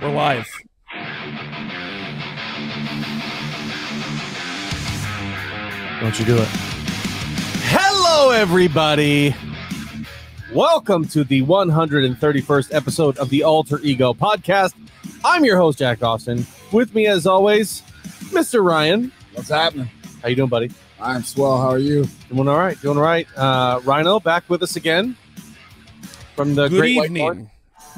We're live. Don't you do it. Hello, everybody. Welcome to the 131st episode of the Alter Ego podcast. I'm your host, Jack Austin. With me, as always, Mr. Ryan. What's happening? How you doing, buddy? I'm swell. How are you? Doing all right. Doing all right. Uh, Rhino back with us again from the Good Great White North. evening.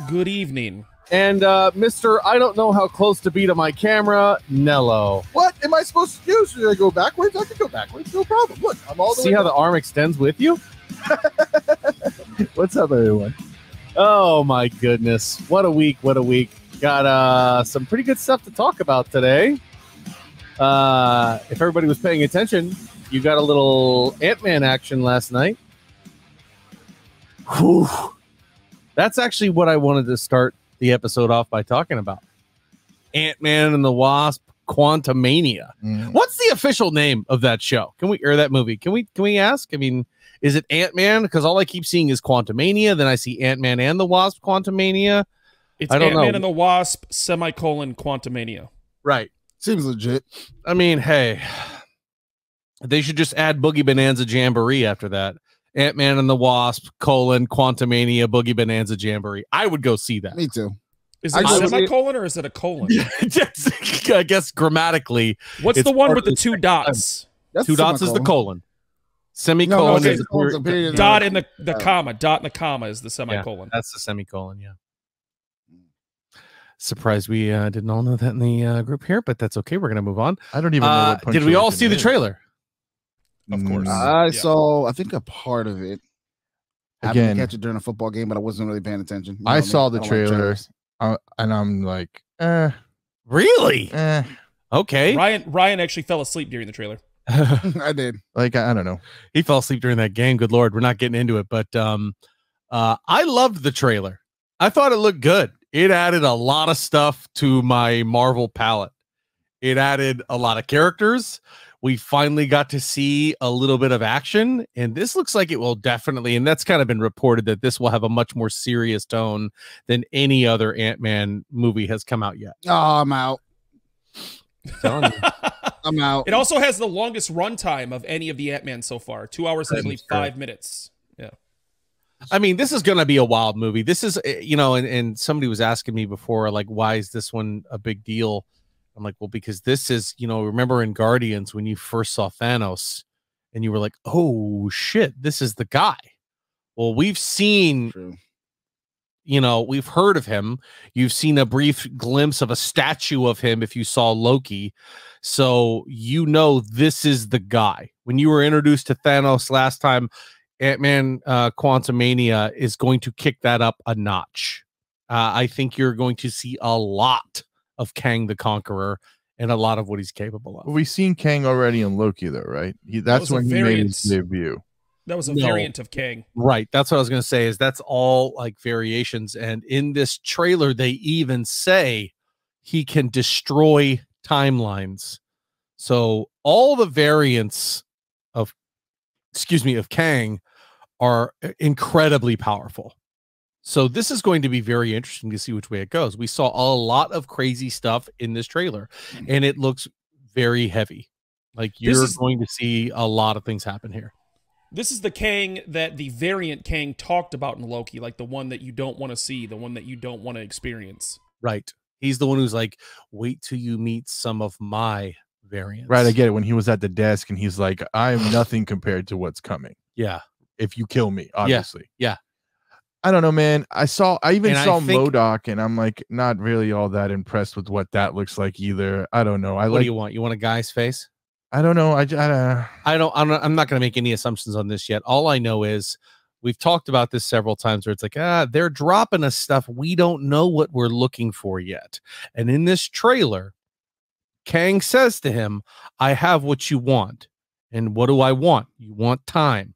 Good evening. And uh, Mr. I don't know how close to be to my camera, Nello. What am I supposed to do? Should I go backwards? I can go backwards. No problem. Look, I'm all the See how the arm extends with you? What's up, everyone? Oh my goodness. What a week. What a week. Got uh some pretty good stuff to talk about today. Uh if everybody was paying attention, you got a little Ant-Man action last night. Whew. That's actually what I wanted to start the episode off by talking about. Ant-Man and the Wasp Quantumania. Mm. What's the official name of that show? Can we or that movie? Can we can we ask? I mean, is it Ant Man? Because all I keep seeing is Quantumania. Then I see Ant Man and the Wasp Quantumania. It's I don't Ant Man know. and the Wasp, semicolon Quantumania. Right. Seems legit. I mean, hey, they should just add Boogie Bonanza Jamboree after that. Ant Man and the Wasp colon Quantumania Boogie Bonanza Jamboree. I would go see that. Me too. Is I it a was- semicolon or is it a colon? Just, I guess grammatically, What's the one with the two dots? That's two dots is the semicolon. colon. No, no, Semicolon okay, is the period. period. Dot and the, the Uh, comma. Dot in the comma is the semicolon. That's the semicolon, yeah. Surprised we uh, didn't all know that in the uh, group here, but that's okay. We're gonna move on. I don't even know Uh, what did we all punctuation see the trailer? Of course. Mm, I Yeah. saw. I think a part of it. Happened Again. to catch it during a football game, but I wasn't really paying attention. You know I what mean? saw the don't like trailer. uh, and I'm like, eh, Really? eh. Okay. Ryan Ryan actually fell asleep during the trailer. I did. Like I, I don't know. he fell asleep during that game. Good lord, we're not getting into it, but um, uh, I loved the trailer. I thought it looked good. It added a lot of stuff to my Marvel palette. It added a lot of characters. We finally got to see a little bit of action, and this looks like it will definitely. And that's kind of been reported that this will have a much more serious tone than any other Ant Man movie has come out yet. Oh, I'm out. I'm out. It also has the longest runtime of any of the Ant Man so far. Two hours and I That believe is correct. five minutes. Yeah. I mean, this is going to be a wild movie. This is, eh, you know, and, and somebody was asking me before, like, why is this one a big deal? I'm like, well, because this is, you know, remember in Guardians when you first saw Thanos and you were like, oh shit, this is the guy. Well, we've seen, True. you know, we've heard of him. You've seen a brief glimpse of a statue of him if you saw Loki. So you know this is the guy. When you were introduced to Thanos last time, Ant Man uh, Quantumania is going to kick that up a notch. Uh, I think you're going to see a lot of Kang the Conqueror and a lot of what he's capable of. We've seen Kang already in Loki, though, right? He, that's was a when he made variance. his debut. That was a No. variant of Kang. Right. That's what I was going to say. Is that's all like variations, and in this trailer they even say he can destroy timelines. So all the variants of, excuse me, of Kang are incredibly powerful. So this is going to be very interesting to see which way it goes. We saw a lot of crazy stuff in this trailer, hmm. and it looks very heavy. Like you're is- going to see a lot of things happen here. This is the Kang that the variant Kang talked about in Loki, like the one that you don't want to see, the one that you don't want to experience. Right. He's the one who's like, wait till you meet some of my variants. Right, I get it. When he was at the desk and he's like, I am nothing compared to what's coming. Yeah. If you kill me, obviously. yeah. I don't know, man. I saw I even And I saw think- MODOK and I'm like not really all that impressed with what that looks like either. I don't know. I what like do you want? You want a guy's face? I don't know. I uh, I don't. I'm not, I'm not going to make any assumptions on this yet. All I know is we've talked about this several times. Where it's like, ah, they're dropping us stuff we don't know what we're looking for yet. And in this trailer, Kang says to him, "I have what you want." And what do I want? You want time.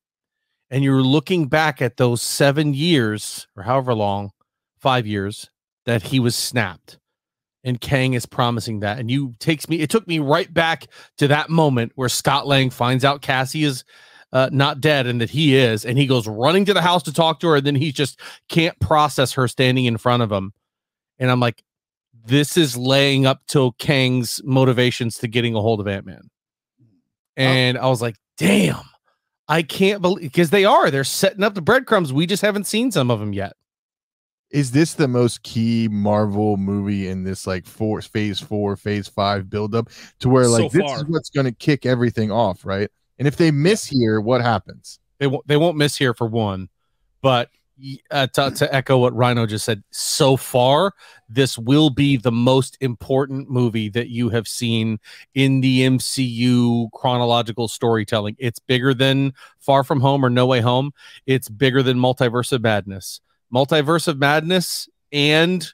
And you're looking back at those seven years or however long, five years that he was snapped. And Kang is promising that. And you takes me, it took me right back to that moment where Scott Lang finds out Cassie is uh, not dead and that he is. And he goes running to the house to talk to her. And then he just can't process her standing in front of him. And I'm like, this is laying up to Kang's motivations to getting a hold of Ant Man. And I was like, damn, I can't believe because they are. They're setting up the breadcrumbs. We just haven't seen some of them yet. Is this the most key Marvel movie in this like four phase four, phase five buildup to where So like this far. is what's gonna kick everything off, right? And if they miss here, what happens? They won't. They won't miss here for one, but uh, to, to echo what Rhino just said, so far this will be the most important movie that you have seen in the MCU chronological storytelling. It's bigger than Far From Home or No Way Home. It's bigger than Multiverse of Madness. Multiverse of Madness and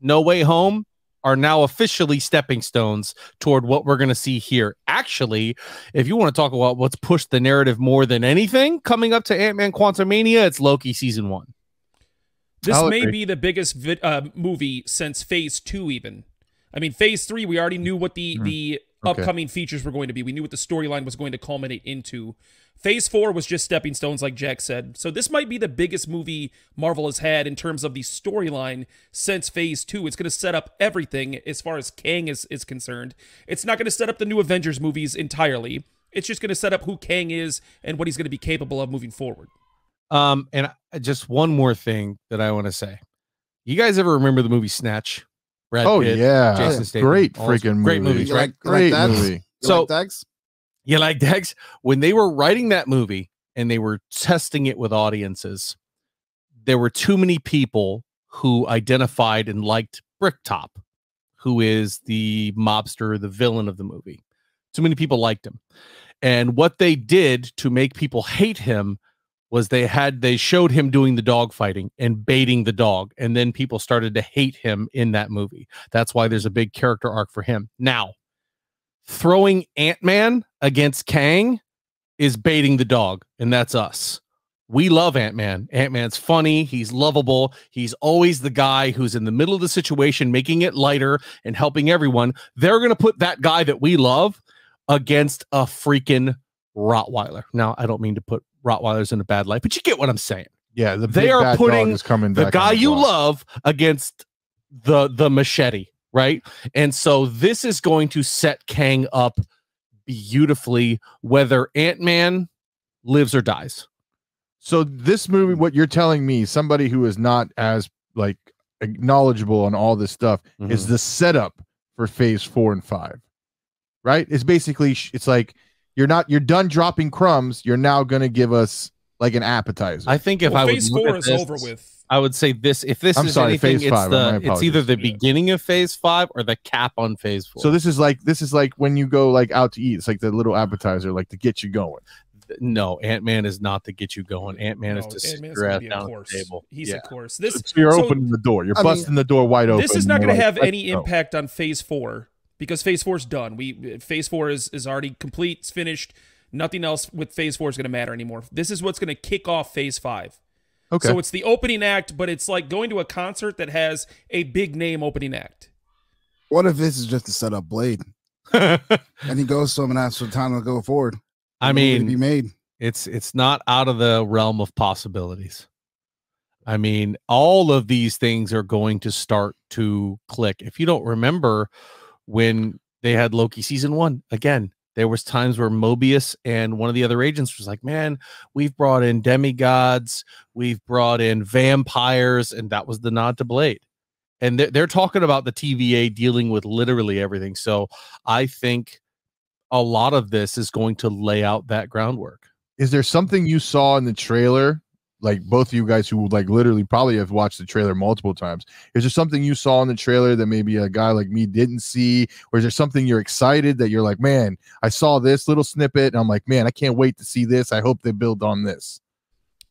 No Way Home are now officially stepping stones toward what we're going to see here. Actually, if you want to talk about what's pushed the narrative more than anything coming up to Ant-Man Quantumania, it's Loki season 1. This I'll may agree. be the biggest vid, uh, movie since Phase Two. Even, I mean, Phase Three, we already knew what the the Okay. upcoming features were going to be. We knew what the storyline was going to culminate into. Phase Four was just stepping stones, like Jack said. So this might be the biggest movie Marvel has had in terms of the storyline since Phase Two. It's going to set up everything as far as Kang is is concerned. It's not going to set up the new Avengers movies entirely. It's just going to set up who Kang is and what he's going to be capable of moving forward. Um and just one more thing that I want to say. You guys ever remember the movie Snatch? Brad Oh Pitt, yeah, Jason Statham, great all those freaking great movie. movies, You right? like, you like Great movie. You So- like Dags? You like Dex? When they were writing that movie and they were testing it with audiences, there were too many people who identified and liked Bricktop, who is the mobster, the villain of the movie. Too many people liked him. And what they did to make people hate him was they had they showed him doing the dog fighting and baiting the dog and then people started to hate him in that movie. That's why there's a big character arc for him. Now, throwing Ant-Man against Kang is baiting the dog, and that's us. We love Ant-Man. Ant-Man's funny, he's lovable, he's always the guy who's in the middle of the situation, making it lighter and helping everyone. They're gonna put that guy that we love against a freaking Rottweiler. Now, I don't mean to put Rottweilers in a bad light, but you get what I'm saying Yeah, the They are putting is the guy the you love against the the machete right and so this is going to set kang up beautifully whether ant-man lives or dies So this movie, what you're telling me, somebody who is not as like knowledgeable on all this stuff, is Mm-hmm. the setup for phase four and five, right? It's basically it's like you're not you're done dropping crumbs. You're now gonna give us like an appetizer. i think if Well, i would Phase look Four at is this, over with. i would say this if this I'm is sorry, anything phase it's five, the it's either the. Yeah. beginning of phase five or the cap on phase four so this is like this is like when you go like out to eat. It's like the little appetizer, like to get you going. no ant-man is not to get you going ant-man is No, to sit your gonna ass be a down course. the table He's yeah. a course. This So you're so opening the door. You're I mean, busting the door wide open. this is not and going to have any "Let's go." impact on Phase Four because Phase Four is done. We Phase Four is is already complete. It's finished. Nothing else with Phase Four is going to matter anymore. This is what's going to kick off Phase Five. Okay. So it's the opening act, but it's like going to a concert that has a big name opening act. What if this is just to set up Blade and he goes to him and asks for time to go forward? i The movie to mean be made. it's it's not out of the realm of possibilities i mean all of these things are going to start to click if you don't remember when they had loki season one again there was times where mobius and one of the other agents was like man we've brought in demigods we've brought in vampires and that was the nod to blade. And they're, they're talking about the tva dealing with literally everything. So i think a lot of this is going to lay out that groundwork. Is there something you saw in the trailer like both of you guys who like literally probably have watched the trailer multiple times. Is there something you saw in the trailer that maybe a guy like me didn't see? Or is there something you're excited that you're like man i saw this little snippet and i'm like man i can't wait to see this. I hope they build on this.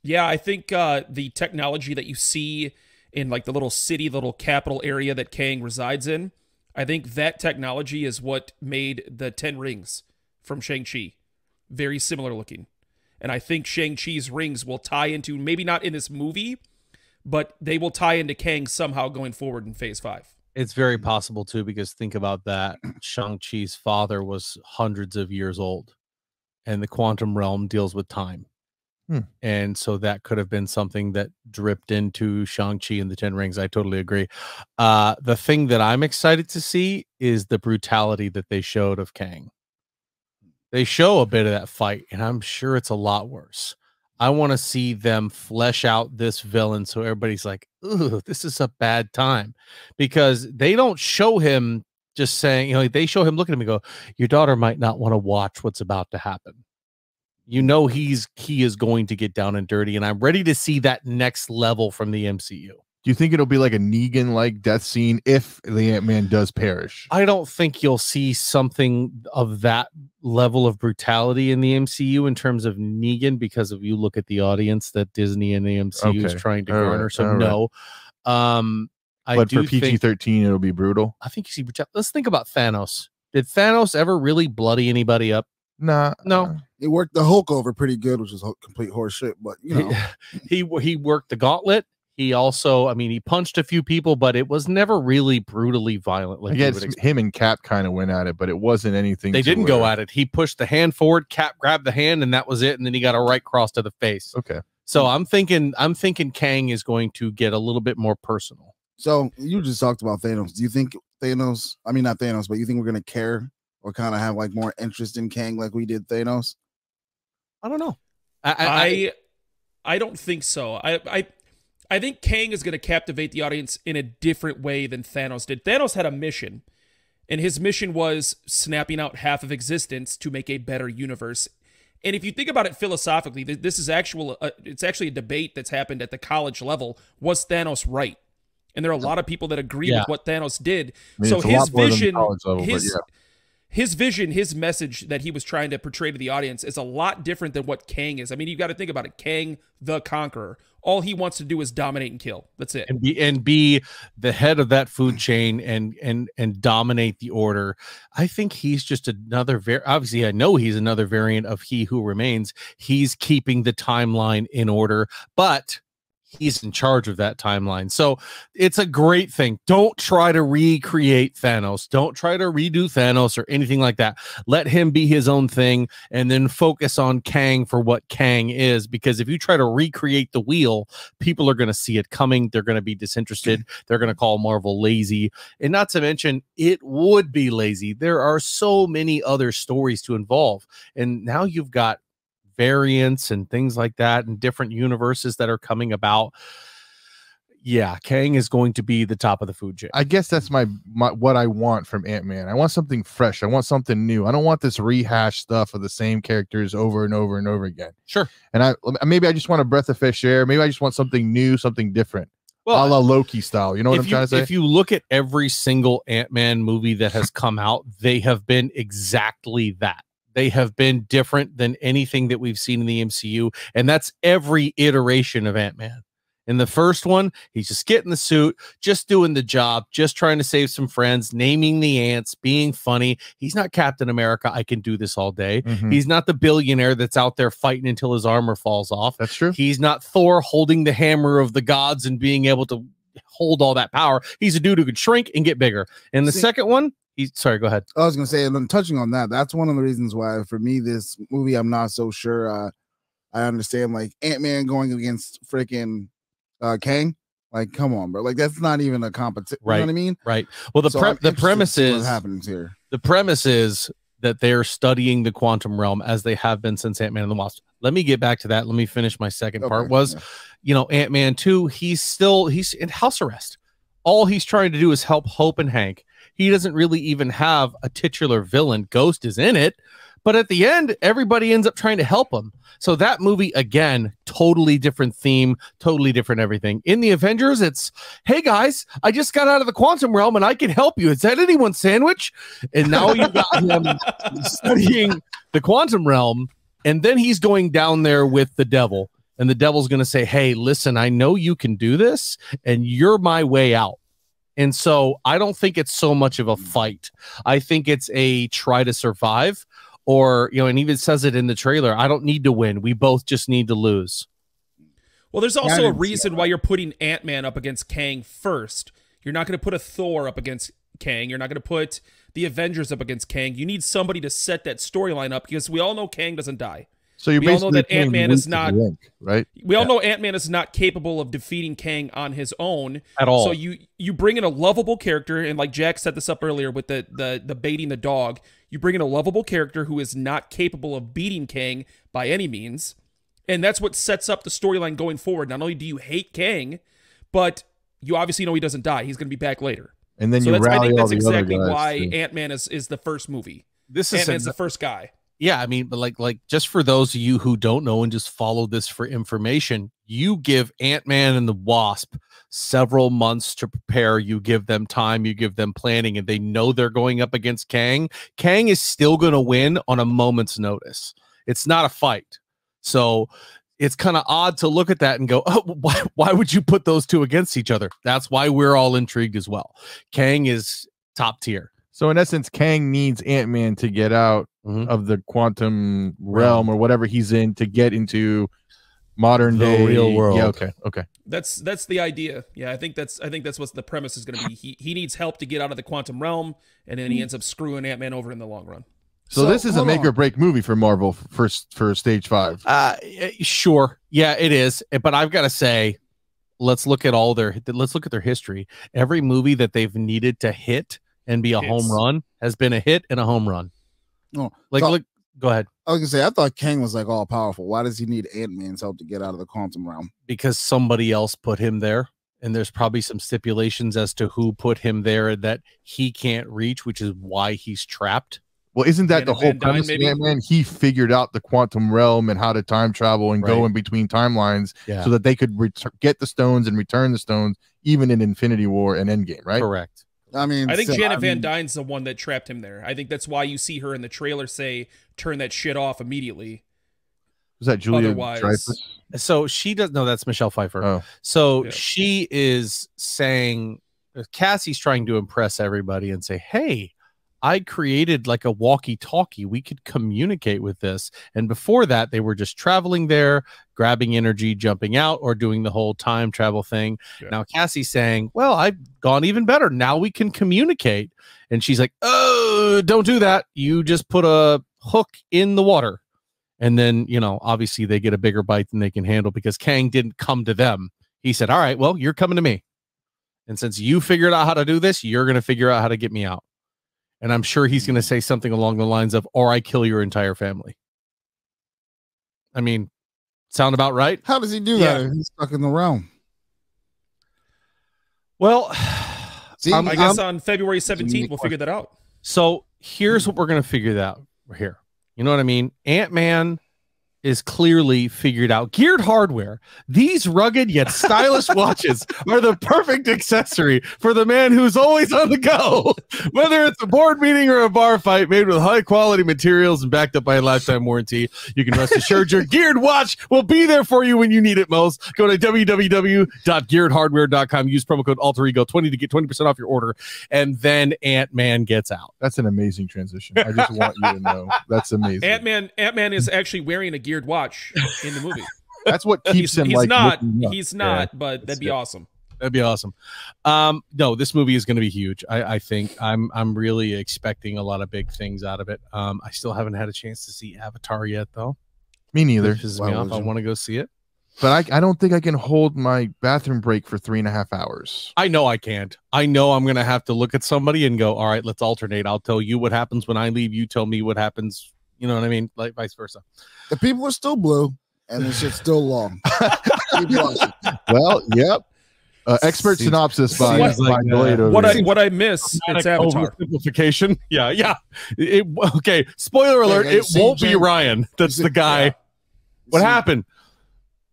Yeah, I think uh, the technology that you see in like the little city, the little capital area that Kang resides in, I think that technology is what made the Ten Rings from Shang Chi very similar looking. And I think Shang Chi's rings will tie into maybe not in this movie, but they will tie into Kang somehow going forward in Phase Five. It's very possible too, because think about that. Shang-Chi's father was hundreds of years old, and the quantum realm deals with time. Hmm. And so that could have been something that dripped into Shang-Chi and the Ten Rings. I totally agree. Uh, the thing that I'm excited to see is the brutality that they showed of Kang. They show a bit of that fight, and I'm sure it's a lot worse. I want to see them flesh out this villain so everybody's like, ooh, this is a bad time. Because they don't show him just saying, you know, they show him looking at me go, Your daughter might not want to watch what's about to happen. You know he's he is going to get down and dirty, and I'm ready to see that next level from the MCU. Do you think it'll be like a Negan like death scene if the Ant Man does perish? I don't think you'll see something of that level of brutality in the MCU in terms of Negan because of you look at the audience that Disney and the MCU is trying to All right. garner. So All right. no. Um I but do for PG thirteen it'll be brutal. I think you see brutal. Let's think about Thanos. Did Thanos ever really bloody anybody up? Nah, No. It worked the Hulk over pretty good, which is complete horseshit. But you know, he he worked the gauntlet. He also, I mean, he punched a few people, but it was never really brutally violent. Like I guess him and Cap kind of went at it, but it wasn't anything. they didn't go at it. He pushed the hand forward, Cap grabbed the hand, and that was it. And then he got a right cross to the face. Okay, So I'm thinking, I'm thinking Kang is going to get a little bit more personal. so you just talked about Thanos. Do you think Thanos? I mean, not Thanos, but you think we're gonna care or kind of have like more interest in Kang like we did Thanos? I don't know. I, I, I I I don't think so. I I I think Kang is going to captivate the audience in a different way than Thanos did. Thanos had a mission, and his mission was snapping out half of existence to make a better universe. And if you think about it philosophically, this is actual. Uh, it's actually a debate that's happened at the college level. Was Thanos right? And there are a lot of people that agree Yeah. with what Thanos did. I mean, so his lot more than vision, level, his yeah. His vision, his message that he was trying to portray to the audience is a lot different than what Kang is. I mean, you got to think about it. Kang, the conqueror, all he wants to do is dominate and kill. That's it. and be and be the head of that food chain and and and dominate the order. I think he's just another very obviously I know he's another variant of he who remains. He's keeping the timeline in order, but he's in charge of that timeline. So it's a great thing. Don't try to recreate Thanos. Don't try to redo Thanos or anything like that. Let him be his own thing and then focus on Kang for what Kang is because if you try to recreate the wheel, people are going to see it coming. They're going to be disinterested. They're going to call Marvel lazy. And not to mention, it would be lazy. There are so many other stories to involve. And now you've got variants and things like that and different universes that are coming about. Yeah, Kang is going to be the top of the food chain. I guess that's my, my what I want from Ant Man. I want something fresh. I want something new. I don't want this rehash stuff of the same characters over and over and over again. Sure. And I maybe I just want a breath of fresh air. Maybe I just want something new, something different, a la Loki style. You know what I'm you, trying to say? If you look at every single Ant Man movie that has come out, they have been exactly that. They have been different than anything that we've seen in the MCU. And that's every iteration of Ant Man. In the first one, he's just getting the suit, just doing the job, just trying to save some friends, naming the ants, being funny. He's not Captain America. I can do this all day. Mhm. He's not the billionaire that's out there fighting until his armor falls off. That's true. He's not Thor holding the hammer of the gods and being able to hold all that power. He's a dude who could shrink and get bigger. And the See- second one, he's sorry, go ahead. I was gonna say, and touching on that, that's one of the reasons why for me this movie, I'm not so sure. Uh, I understand like Ant Man going against freaking uh Kang. Like, come on, bro. Like, that's not even a competition. You Right. know what I mean? Right. Well, the So pre- the premise see what is happens here. the premise is that they're studying the quantum realm as they have been since Ant Man and the Wasp. Let me get back to that. Let me finish my second part. Was yeah. you know Ant Man two? He's still he's in house arrest. All he's trying to do is help Hope and Hank. He doesn't really even have a titular villain. Ghost is in it, but at the end, everybody ends up trying to help him. So that movie again, totally different theme, totally different everything. In the Avengers, it's hey guys, I just got out of the quantum realm and I can help you. Is that anyone's sandwich? And now you got him studying the quantum realm, and then he's going down there with the devil. And the devil's going to say, Hey, listen, I know you can do this, and you're my way out. And so I don't think it's so much of a fight. I think it's a try to survive, or, you know, and even says it in the trailer I don't need to win. We both just need to lose. Well, there's also a reason why you're putting Ant Man up against Kang first. You're not going to put a Thor up against Kang. You're not going to put the Avengers up against Kang. You need somebody to set that storyline up because we all know Kang doesn't die. So you're all know that Ant-Man is not- link, right. We all know Ant Man is not capable of defeating Kang on his own. at all. So you you bring in a lovable character, and like Jack set this up earlier with the the the baiting the dog. You bring in a lovable character who is not capable of beating Kang by any means, and that's what sets up the storyline going forward. Not only do you hate Kang, but you obviously know he doesn't die. He's going to be back later. And then so you that's I rally think all that's the other exactly guys why Ant Man is is the first movie. this is Ant Man's an- the first guy. Yeah, I mean, but like like just for those of you who don't know and just follow this for information, you give Ant-Man and the Wasp several months to prepare. You give them time, you give them planning, and they know they're going up against Kang. Kang is still gonna win on a moment's notice. It's not a fight. So it's kind of odd to look at that and go, oh, why, why would you put those two against each other? That's why we're all intrigued as well. Kang is top tier. So in essence, Kang needs Ant Man to get out Mhm. of the quantum realm or whatever he's in to get into modern The day real world. Yeah, okay, okay. That's that's the idea. Yeah, I think that's I think that's what the premise is going to be. He he needs help to get out of the quantum realm, and then he ends up screwing Ant Man over in the long run. So, So, this is a hold make or break movie for Marvel f- for for stage five. Uh, eh, sure. Yeah, it is. Eh, But I've got to say, let's look at all their let's look at their history. Every movie that they've needed to hit and be a home run has been a hit and a home run. Oh, Like, so- look, go ahead. I was gonna say I thought Kang was like all powerful. Why does he need Ant Man's help to get out of the quantum realm? Because somebody else put him there, and there's probably some stipulations as to who put him there that he can't reach, which is why he's trapped. Well, isn't that Janet the whole Van Dyne, premise of? Ant Man? He figured out the quantum realm and how to time travel and go in between timelines Yeah, so that they could ret- get the stones and return the stones, even in Infinity War and Endgame, right? correct. I mean, I think still, Janet I Van mean, Dyne's the one that trapped him there. I think that's why you see her in the trailer say, "Turn that shit off immediately." Was that Julia Otherwise- Dreyfus? So she does no, that's Michelle Pfeiffer. Oh. So Yeah. she is saying Cassie's trying to impress everybody and say, "Hey, I created like a walkie-talkie. We could communicate with this." And before that, they were just traveling there, grabbing energy, jumping out, or doing the whole time travel thing. Yeah. Now Cassie's saying, "Well, I've gone even better. Now we can communicate." And she's like, "Oh, don't do that. You just put a hook in the water." And then, you know, obviously they get a bigger bite than they can handle because Kang didn't come to them. He said, All right, well, you're coming to me. And since you figured out how to do this, you're going to figure out how to get me out. And I'm sure he's going to mm-hmm. say something along the lines of, Or I kill your entire family. I mean, sound about right? How does he do Yeah. that? if He's stuck in the realm. Well, See, I'm- I I'm- guess on February a seventeenth we'll figure that out. So here's hmm. what we're going to figure that out here. You know what I mean? Ant Man is clearly figured out. Geared hardware. These rugged yet stylish watches are the perfect accessory for the man who's always on the go. Whether it's a board meeting or a bar fight made with high quality materials and backed up by a lifetime warranty, you can rest assured your geared watch will be there for you when you need it most. Go to www.gearedhardware.com. Use promo code AlterEgo20 to get 20% off your order. And then Ant Man gets out. That's an amazing transition. I just want you to know that's amazing. Ant Man Ant Man is actually wearing a geared watch in the movie. That's what keeps he's him he's like not. looking up. He's Yeah. not. But that'd be it. awesome. That'd be awesome. Um, no, this movie is going to be huge. I, I think I'm I'm really expecting a lot of big things out of it. Um, I still haven't had a chance to see Avatar yet, though. Me neither. Which pisses Why me off. I want to go see it. But I, I don't think I can hold my bathroom break for three and a half hours. I know I can't. I know I'm going to have to look at somebody and go, all right, let's alternate. I'll tell you what happens when I leave. You tell me what happens. You know what I mean? Like vice versa. the people are still blue, and the shit's still long. Well, yep. Uh, expert Seems- synopsis by, seems like, by uh, What I here. what I miss, it's Avatar. Oversimplification. Yeah, yeah. It, okay. Spoiler alert. have you It won't be Ryan. That's you the guy. yeah. What See, happened?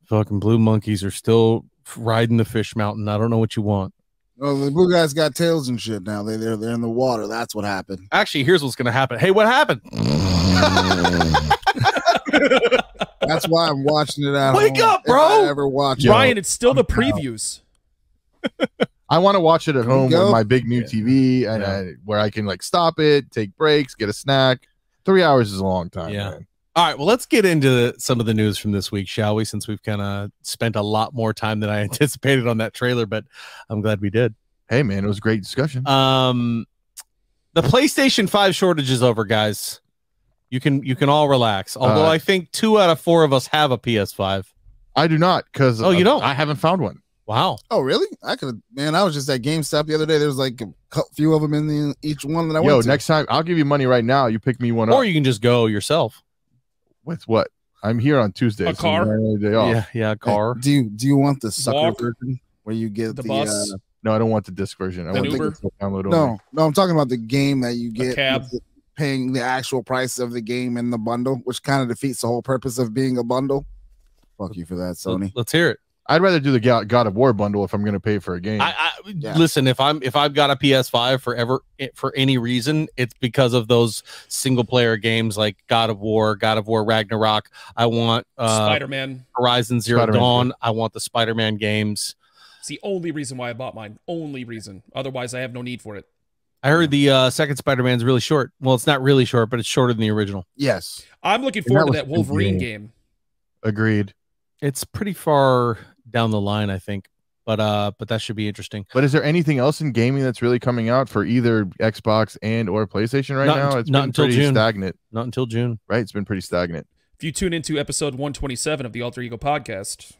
Fucking blue monkeys are still riding the fish mountain. I don't know what you want. Oh, the blue guys got tails and shit now. They they're they're in the water. That's what happened. Actually, here's what's going to happen. Hey, what happened? That's why I'm watching it at Wake home, up, if I bro! ever watch it. Ryan, it's still the I'm down. previews. I want to watch it at home go? with my big new Yeah. TV and Yeah. I, where I can like stop it, take breaks, get a snack. Three hours is a long time. Yeah. man. All right, well, let's get into some of the news from this week, shall we? Since we've kind of spent a lot more time than I anticipated on that trailer, but I'm glad we did. Hey, man, it was a great discussion. Um, the PlayStation 5 shortage is over, guys. You can you can all relax. Although Uh, I think two out of four of us have a PS5. I do not because Oh, you don't? I haven't found one. Wow. Oh, really? I could. Man, I was just at GameStop the other day. There was like a few of them in the, each one that I Yo, went to. next time I'll give you money right now. You pick me one Or up. Or you can just go yourself. With what? I'm here on Tuesday. A so car? my day off. Yeah, yeah, Hey, car. Do you do you want the sucker Walk. version where you get The the, bus? uh, No, I don't want the disc version. I want Uber? the download only. no, no, I'm talking about the game that you get cab? with the- paying the actual price of the game in the bundle, which kind of defeats the whole purpose of being a bundle. Fuck you for that, Sony. Let's hear it. I'd rather do the God God of War bundle if I'm going to pay for a game. I, I Yeah. listen. If I'm if I've got a PS5 for ever for any reason, it's because of those single player games like God of War, God of War Ragnarok. I want uh, Spider Man. Horizon Zero Spider-Man Dawn. I want the Spider Man games. It's the only reason why I bought mine. Only reason. Otherwise, I have no need for it. I heard the uh, second Spider Man's really short. Well, it's not really short, but it's shorter than the original. Yes. I'm looking forward that to that was a good Wolverine game. game. Agreed. It's pretty far down the line, I think. But uh, but that should be interesting. But is there anything else in gaming that's really coming out for either Xbox and or PlayStation right Not now? It's not been until pretty June. stagnant, Not until June. right? It's been pretty stagnant. If you tune into episode 127 of the Alter Ego podcast,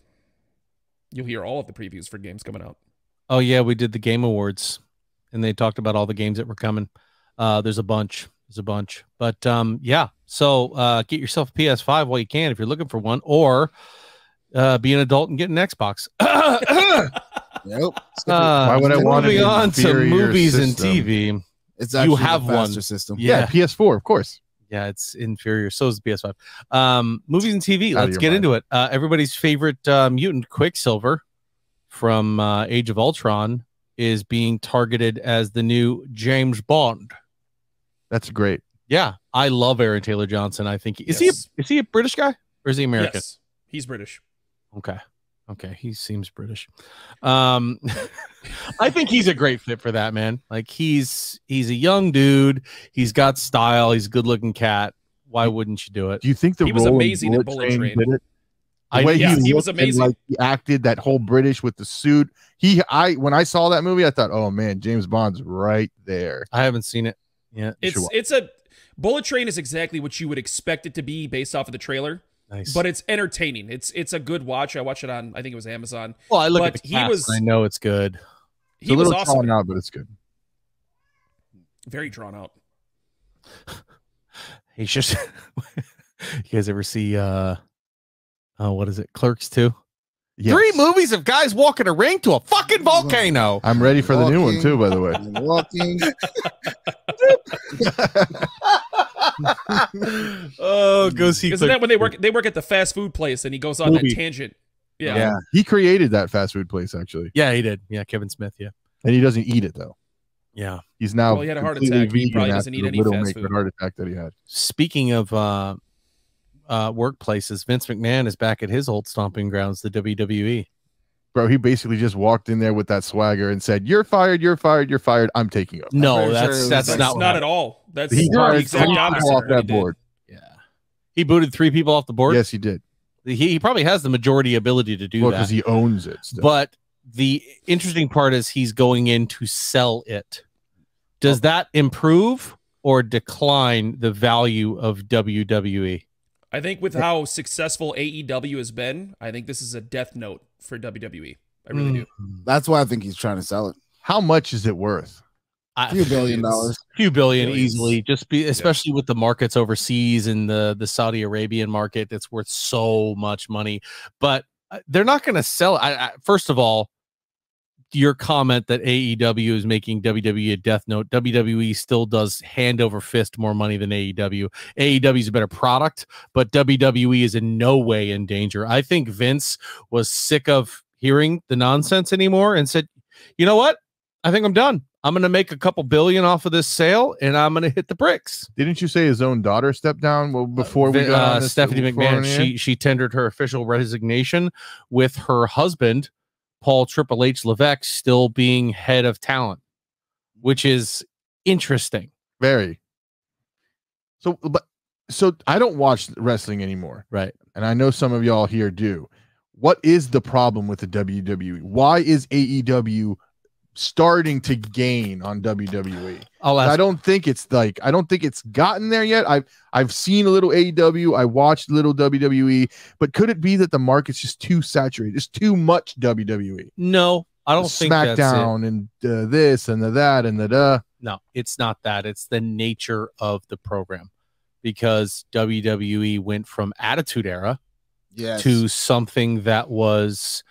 you'll hear all of the previews for games coming out. Oh yeah, we did the Game Awards, and they talked about all the games that were coming. Uh, there's a bunch. There's a bunch. But um, yeah. So uh, get yourself a PS5 while you can if you're looking for one, or uh, be an adult and get an Xbox. nope. Uh, Why would I want to? moving on to movies system? and TV? It's You have one. system. Yeah. Yeah, PS4, of course. Yeah, it's inferior. So is the PS5. Um, movies and TV. Out Let's get mind. into it. Uh, everybody's favorite uh, mutant, Quicksilver, from uh, Age of Ultron, is being targeted as the new James Bond. That's great. Yeah, I love Aaron Taylor Johnson. I think is Yes. he a, is he a British guy or is he American? Yes, he's British. Okay. Okay, he seems British. Um I think he's a great fit for that, man. Like he's he's a young dude, he's got style, he's a good-looking cat. Why wouldn't you do it? Do you think the He was role in amazing in Bullet Train. did it? The I- way yeah, he was looked and, amazing. like, he acted that whole British with the suit. He, I, when I saw that movie, I thought, oh man, James Bond's right there. I haven't seen it yet. It's Sure. it's a Bullet Train is exactly what you would expect it to be based off of the trailer, Nice. but it's entertaining. It's it's a good watch. I watched it on I think it was Amazon. well, I look but at the he cast was- and I know it's good. It's He a was little awesome. drawn out, but it's good. Very drawn out. He's just You guys ever see uh oh what is it? Clerks 2? Yes. Three movies of guys walking a ring to a fucking volcano. I'm ready for the new one too, by the way. Walking. oh, go see Isn't that when they work they work at the fast food place and he goes on Movie. that tangent? Yeah. Yeah. He created that fast food place actually, Yeah, he did. Yeah, Kevin Smith. Yeah, and he doesn't eat it though. yeah. He's now Well, he had a heart attack. He probably doesn't eat any fast food. heart attack that he had. Speaking of uh, uh, workplaces, Vince McMahon is back at his old stomping grounds, the E. WWE. Bro, he basically just walked in there with that swagger and said, "You're fired. You're fired. You're fired. I'm taking over." No, pretty sure that's that's not not, at all. That's He the fired exact three opposite. people off of he that board. Yeah, he booted three people off the board. Yes, he did. he, he probably has the majority ability to do Well, that. because he owns it. Still. But the interesting part is he's going in to sell it. Does that improve or decline the value of? WWE? I think with how successful AEW has been, I think this is a death note for WWE. I really do. That's why I think he's trying to sell it. how much is it worth? A A few billion dollars. A few billion Billions. easily just be especially with the markets overseas and the the saudi arabian market that's worth so much money but uh, they're not going to sell it I, I, first of all your comment that aew is making wwe a death note. Wwe still does hand over fist more money than aew aew is a better product but wwe is in no way in danger. I think vince was sick of hearing the nonsense anymore and said you know what? I think I'm done. I'm going to make a couple billion off of this sale and I'm going to hit the bricks. Didn't you say his own daughter stepped down well, before we Vi- got on uh, this- Stephanie McMahon, she she tendered her official resignation with her husband Paul Triple H Levesque still being head of talent, which is interesting. very. So, but so I don't watch wrestling anymore, Right. and I know some of y'all here do. What is the problem with the WWE? Why is AEW starting to gain on WWE. I'll I don't think it's like I don't think it's gotten there yet. I've I've seen a little AEW, I watched a little WWE, but could it be that the market's just too saturated? It's too much WWE. No, I don't think that's it. SmackDown and uh, this and the that and the duh. No, it's not that. It's the nature of the program because WWE went from Attitude Era Yes. to something that was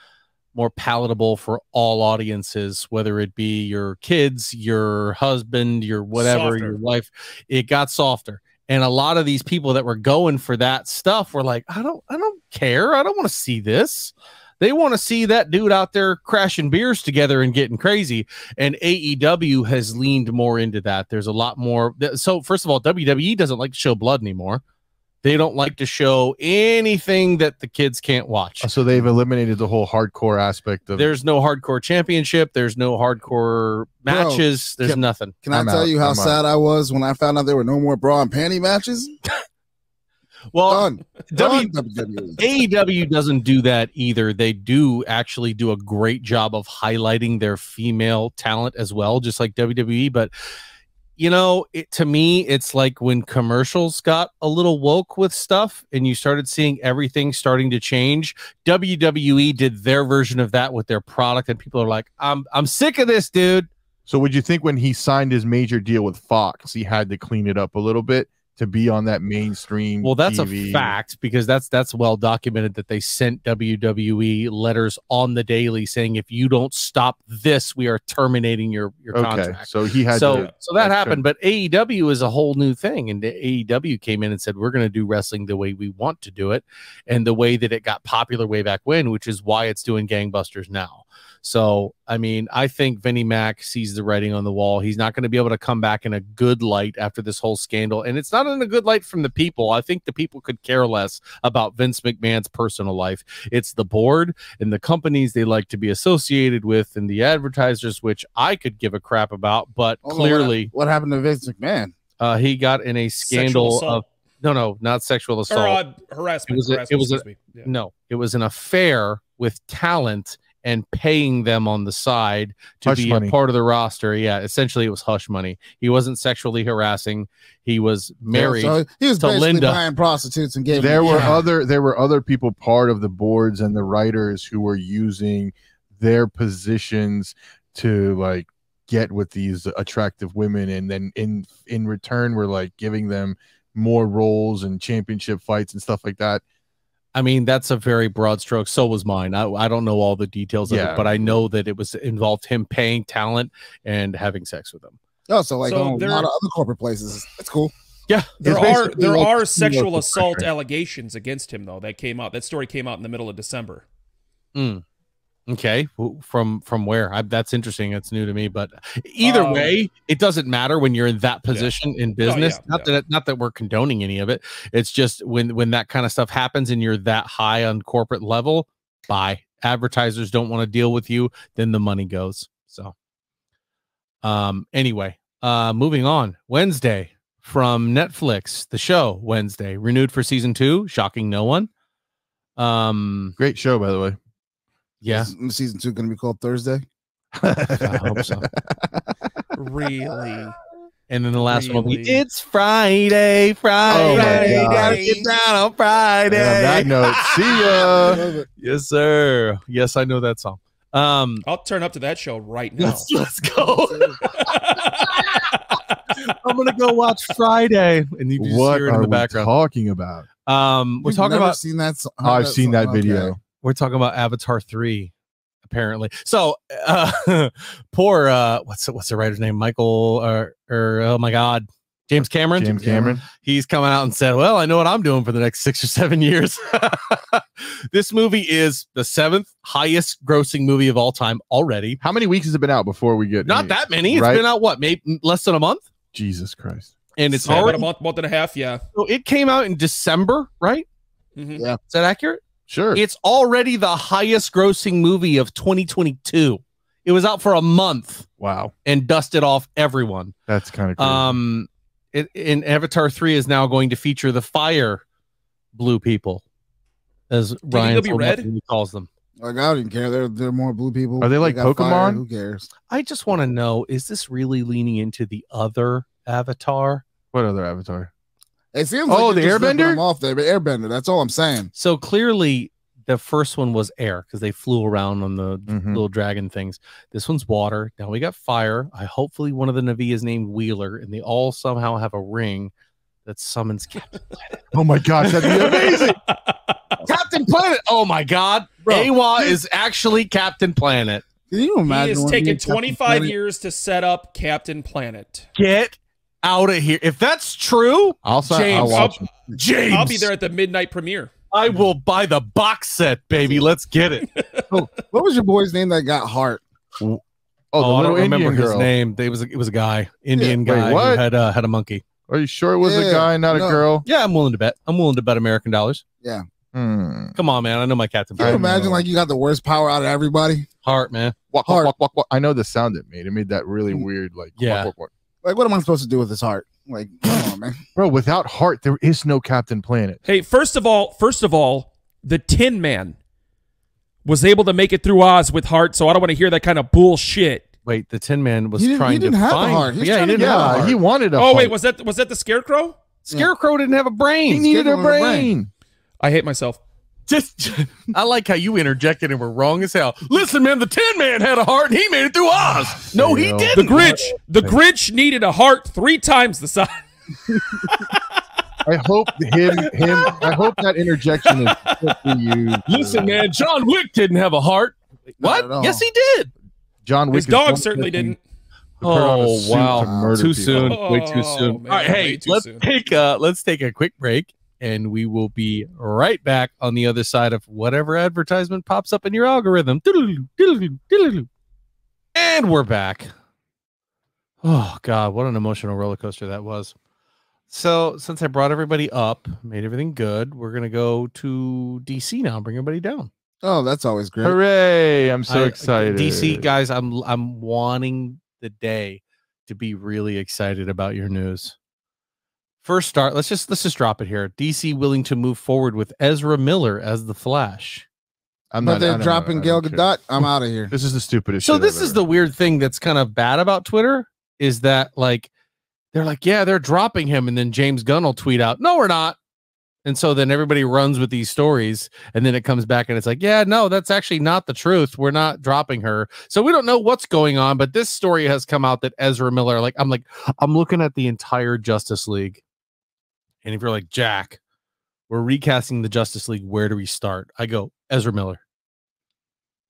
more palatable for all audiences, whether it be your kids, your husband, your whatever, Softer. your wife. It got softer. And a lot of these people that were going for that stuff were like, I don't, I don't care. I don't want to see this. They want to see that dude out there crashing beers together and getting crazy. And AEW has leaned more into that. There's a lot more. So, first of all, WWE doesn't like to show blood anymore. They don't like to show anything that the kids can't watch. So they've eliminated the whole hardcore aspect of There's no hardcore championship. There's no hardcore matches. there's can- nothing. Can I I'm tell out. you how I'm out. sad I was when I found out there were no more bra and panty matches? Well, Done. W- Done, WWE. AEW doesn't do that either. They do actually do a great job of highlighting their female talent as well, just like WWE. But you know, it, to me, it's like when commercials got a little woke with stuff, and you started seeing everything starting to change. WWE did their version of that with their product, and people are like, "I'm I'm sick of this, dude." So would you think when he signed his major deal with Fox, he had to clean it up a little bit to be on that mainstream? Well, that's TV? a fact because that's that's well documented that they sent WWE letters on the daily saying if you don't stop this, we are terminating your your Okay, contract. so he had so to. so that happened, but AEW is a whole new thing, and AEW came in and said we're going to do wrestling the way we want to do it, and the way that it got popular way back when, which is why it's doing gangbusters now. So I mean, I think Vinnie Mac sees the writing on the wall. He's not going to be able to come back in a good light after this whole scandal, and it's not in a good light from the people. I think the people could care less about Vince McMahon's personal life. It's the board and the companies they like to be associated with, and the advertisers, which I could give a crap about, but Hold clearly what, what happened to Vince McMahon? uh, he got in a scandal of no, no, not sexual or assault. uh, harassment. It was a- it was a- me. Yeah. No, it was an affair with talent and paying them on the side to Hush be money. a part of the roster. Yeah, essentially it was hush money. He wasn't sexually harassing. He was married. So he was to basically Linda. buying prostitutes and gave there them- were Yeah. other there were other people part of the boards and the writers who were using their positions to like get with these attractive women and then in in return we're like giving them more roles and championship fights and stuff like that I mean, that's a very broad stroke. So was mine. I, I don't know all the details of it, but I know that it was involved him paying talent and having sex with them. Oh, so like So on a lot of other corporate places. That's cool. Yeah, There It's are there like are sexual assault allegations against him though that came out. That story came out in the middle of December. Mm. Okay, from from where? I, that's interesting. That's new to me. But either Um, way, it doesn't matter when you're in that position in business. yeah, not yeah. that not that we're condoning any of it. It's just when when that kind of stuff happens and you're that high on corporate level, bye. Advertisers don't want to deal with you. Then the money goes. So, um. Anyway, uh, moving on. Wednesday from Netflix, the show Wednesday renewed for season two. Shocking no one. Um. great show by the way Yeah. Is season two going to be called Thursday? I hope so. Really? And then the last one will be It's Friday, Friday. Oh my Gotta get down on Friday. And on that note see ya yes, sir. Yes, I know that song. Um I'll turn up to that show right now. let's, let's go. I'm gonna go watch Friday. And you just what hear it are in the we background. talking about um we're You've talking never about seen that. so- Oh, i've seen that video. Okay. Video we're talking about Avatar 3, apparently. So uh poor uh what's the, what's the writer's name? Michael or or oh my god. James Cameron. james cameron he's coming out and said, Well, I know what I'm doing for the next six or seven years. this movie is the seventh highest grossing movie of all time already. how many weeks has it been out before we get Not any- that many. It's Right. been out what, maybe less than a month? jesus christ And it's Yeah, about a month, month and a half. Yeah. so it came out in December, right? Mhm. Yeah. Is that accurate? Sure It's already the highest grossing movie of 2022. It was out for a month wow and dusted off everyone. that's kind of Um, it, in Avatar three is now going to feature the fire blue people, as Ryan Red? calls them. Like I don't even care. There, there are more blue people. Are they like got fire, Pokemon? Who cares? I just want to know: is this really leaning into the other Avatar? What other avatar? It seems Oh, like the you're just ripping Airbender? them off there, but Airbender. That's all I'm saying. So clearly, the first one was air because they flew around on the Mhm. little dragon things. This one's water. Now we got fire. I hopefully one of the Na'vi is named Wheeler, and they all somehow have a ring that summons Captain. Planet. oh my gosh, that'd be amazing. Captain Planet. Oh my God, Bro, Eywa is actually Captain Planet. Can you imagine? He has taken you get Captain 25 Planet? years to set up Captain Planet. Get out of here! If that's true, I'll sign. I'll James, watch. I'll. James, I'll be there at the midnight premiere. I will buy the box set, baby. Let's get it. What was your boy's name that got heart? Oh, the I little don't remember Indian his name. They was it was a guy, Indian Wait, guy who had uh, had a monkey. Are you sure it was Yeah, a guy, not no. a girl? Yeah, I'm willing to bet. I'm willing to bet American dollars. Hmm. Come on, man. I know my Captain Can you imagine know. like you got the worst power out of everybody? Heart, man. Walk, Heart. walk, walk, walk. I know the sound it made. It made that really weird, like Yeah. Like, what am I supposed to do with this heart? Like, come on, man. Bro, without heart, there is no Captain Planet. Hey, first of all, first of all, the Tin Man was able to make it through Oz with heart, so I don't want to hear that kind of bullshit. Wait, the Tin Man was He didn't- he trying didn't to have find. heart. He yeah, he didn't have a heart. he wanted a Oh wait, was that was that the Scarecrow? Scarecrow didn't have a brain. he needed a Give him a brain. brain. I hate myself. Just, I like how you interjected and were wrong as hell. Listen, man, the Tin Man had a heart and he made it through Oz. No, he didn't. The Grinch, the Grinch needed a heart three times the size. I hope him, him. I hope that interjection is quickly used. Listen, man, John Wick didn't have a heart. Not What? Yes, he did. John Wick. His is dog certainly person didn't. to on a Oh suit wow! to murder Too people. soon. Way too Oh, soon. man, All right, hey, let's soon. take a let's take a quick break, and we will be right back on the other side of whatever advertisement pops up in your algorithm. And we're back. Oh God, what an emotional roller coaster that was. So, since I brought everybody up, made everything good, we're gonna go to DC now and bring everybody down. Oh, that's always great. Hooray! I'm so I- uh, excited. DC guys, I'm I'm wanting the day to be really excited about your news. First start, let's just let's just drop it here. DC willing to move forward with Ezra Miller as the Flash. I'm but not, I they're don't know, dropping I Gal. Gadot. I'm out of here. This is the stupidest. So this I've is ever the weird thing that's kind of bad about Twitter is that like they're like, yeah, they're dropping him, and then James Gunn will tweet out, no, we're not. And so then everybody runs with these stories, and then it comes back and it's like, yeah, no, that's actually not the truth. We're not dropping her. So we don't know what's going on, but this story has come out that Ezra Miller, like, I'm like, I'm looking at the entire Justice League. And if you're like, Jack, we're recasting the Justice League, where do we start? I go, Ezra Miller.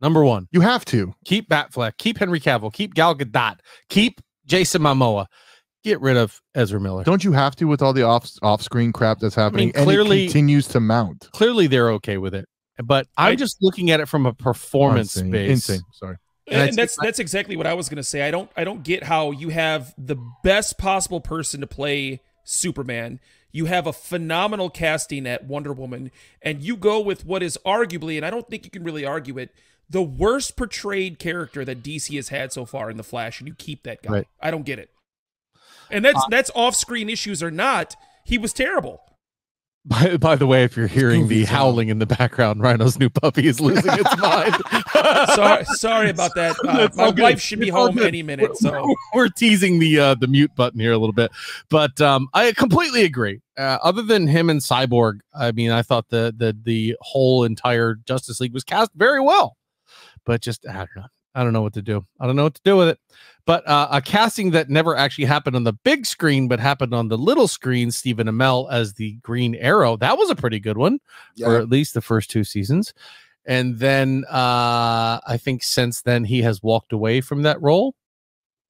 Number one You have to. keep Batfleck, keep Henry Cavill, keep Gal Gadot, keep Jason Momoa, get rid of Ezra Miller. Don't you have to with all the off off screen crap that's happening? and clearly- it continues to mount. Clearly, they're okay with it, but I'm I- just looking at it from a performance Insane. base. Insane. Sorry. And And, that's that's exactly what I was gonna say. I don't I don't get how you have the best possible person to play Superman. You have a phenomenal casting at Wonder Woman, and you go with what is arguably, and I don't think you can really argue it, the worst portrayed character that DC has had so far in the Flash, and you keep that guy. Right. I don't get it. And that's uh, that's off screen issues or not. He was terrible. By, by the way, if you're hearing the howling in the background, Rhino's new puppy is losing its mind. Sorry, sorry about that. Uh, my all good. wife should be It's home any minute. So we're teasing the uh the mute button here a little bit but um i completely agree uh, other than him and cyborg i mean i thought the the the whole entire justice league was cast very well but just i don't know i don't know what to do i don't know what to do with it but uh, a casting that never actually happened on the big screen but happened on the little screen stephen amell as the green arrow that was a pretty good one for Yeah. at least the first two seasons and then uh i think since then he has walked away from that role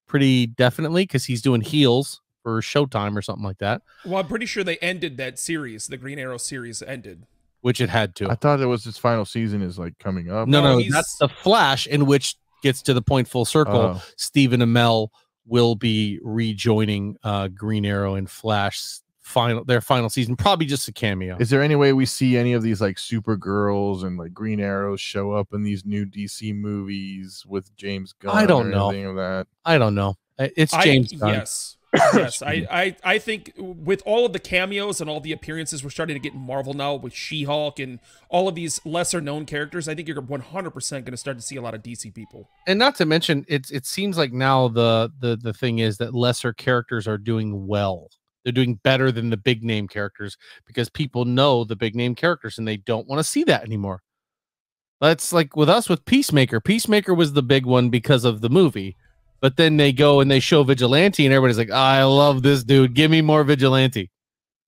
pretty definitely because he's doing heels for showtime or something like that well, I'm pretty sure they ended that series. The Green Arrow series ended. which it had to I thought it was his final season is like coming up. no No, no that's the flash in which gets to the point full circle Oh. stephen amell will be rejoining uh green arrow and flash final their final season probably just a cameo Is there any way we see any of these like Supergirls and like Green Arrows show up in these new DC movies with James Gunn? I don't or know. anything of that. i don't know it's I- james Gunn. yes. Yes, I, I I think with all of the cameos and all the appearances we're starting to get in Marvel now with She-Hulk and all of these lesser known characters, I think you're 100% going to start to see a lot of DC people. and not to mention it's it seems like now the the the thing is that lesser characters are doing well. They're doing better than the big name characters because people know the big name characters and they don't want to see that anymore. That's like with us with peacemaker. Peacemaker was the big one because of the movie but then they go and they show vigilante and everybody's like i love this dude give me more vigilante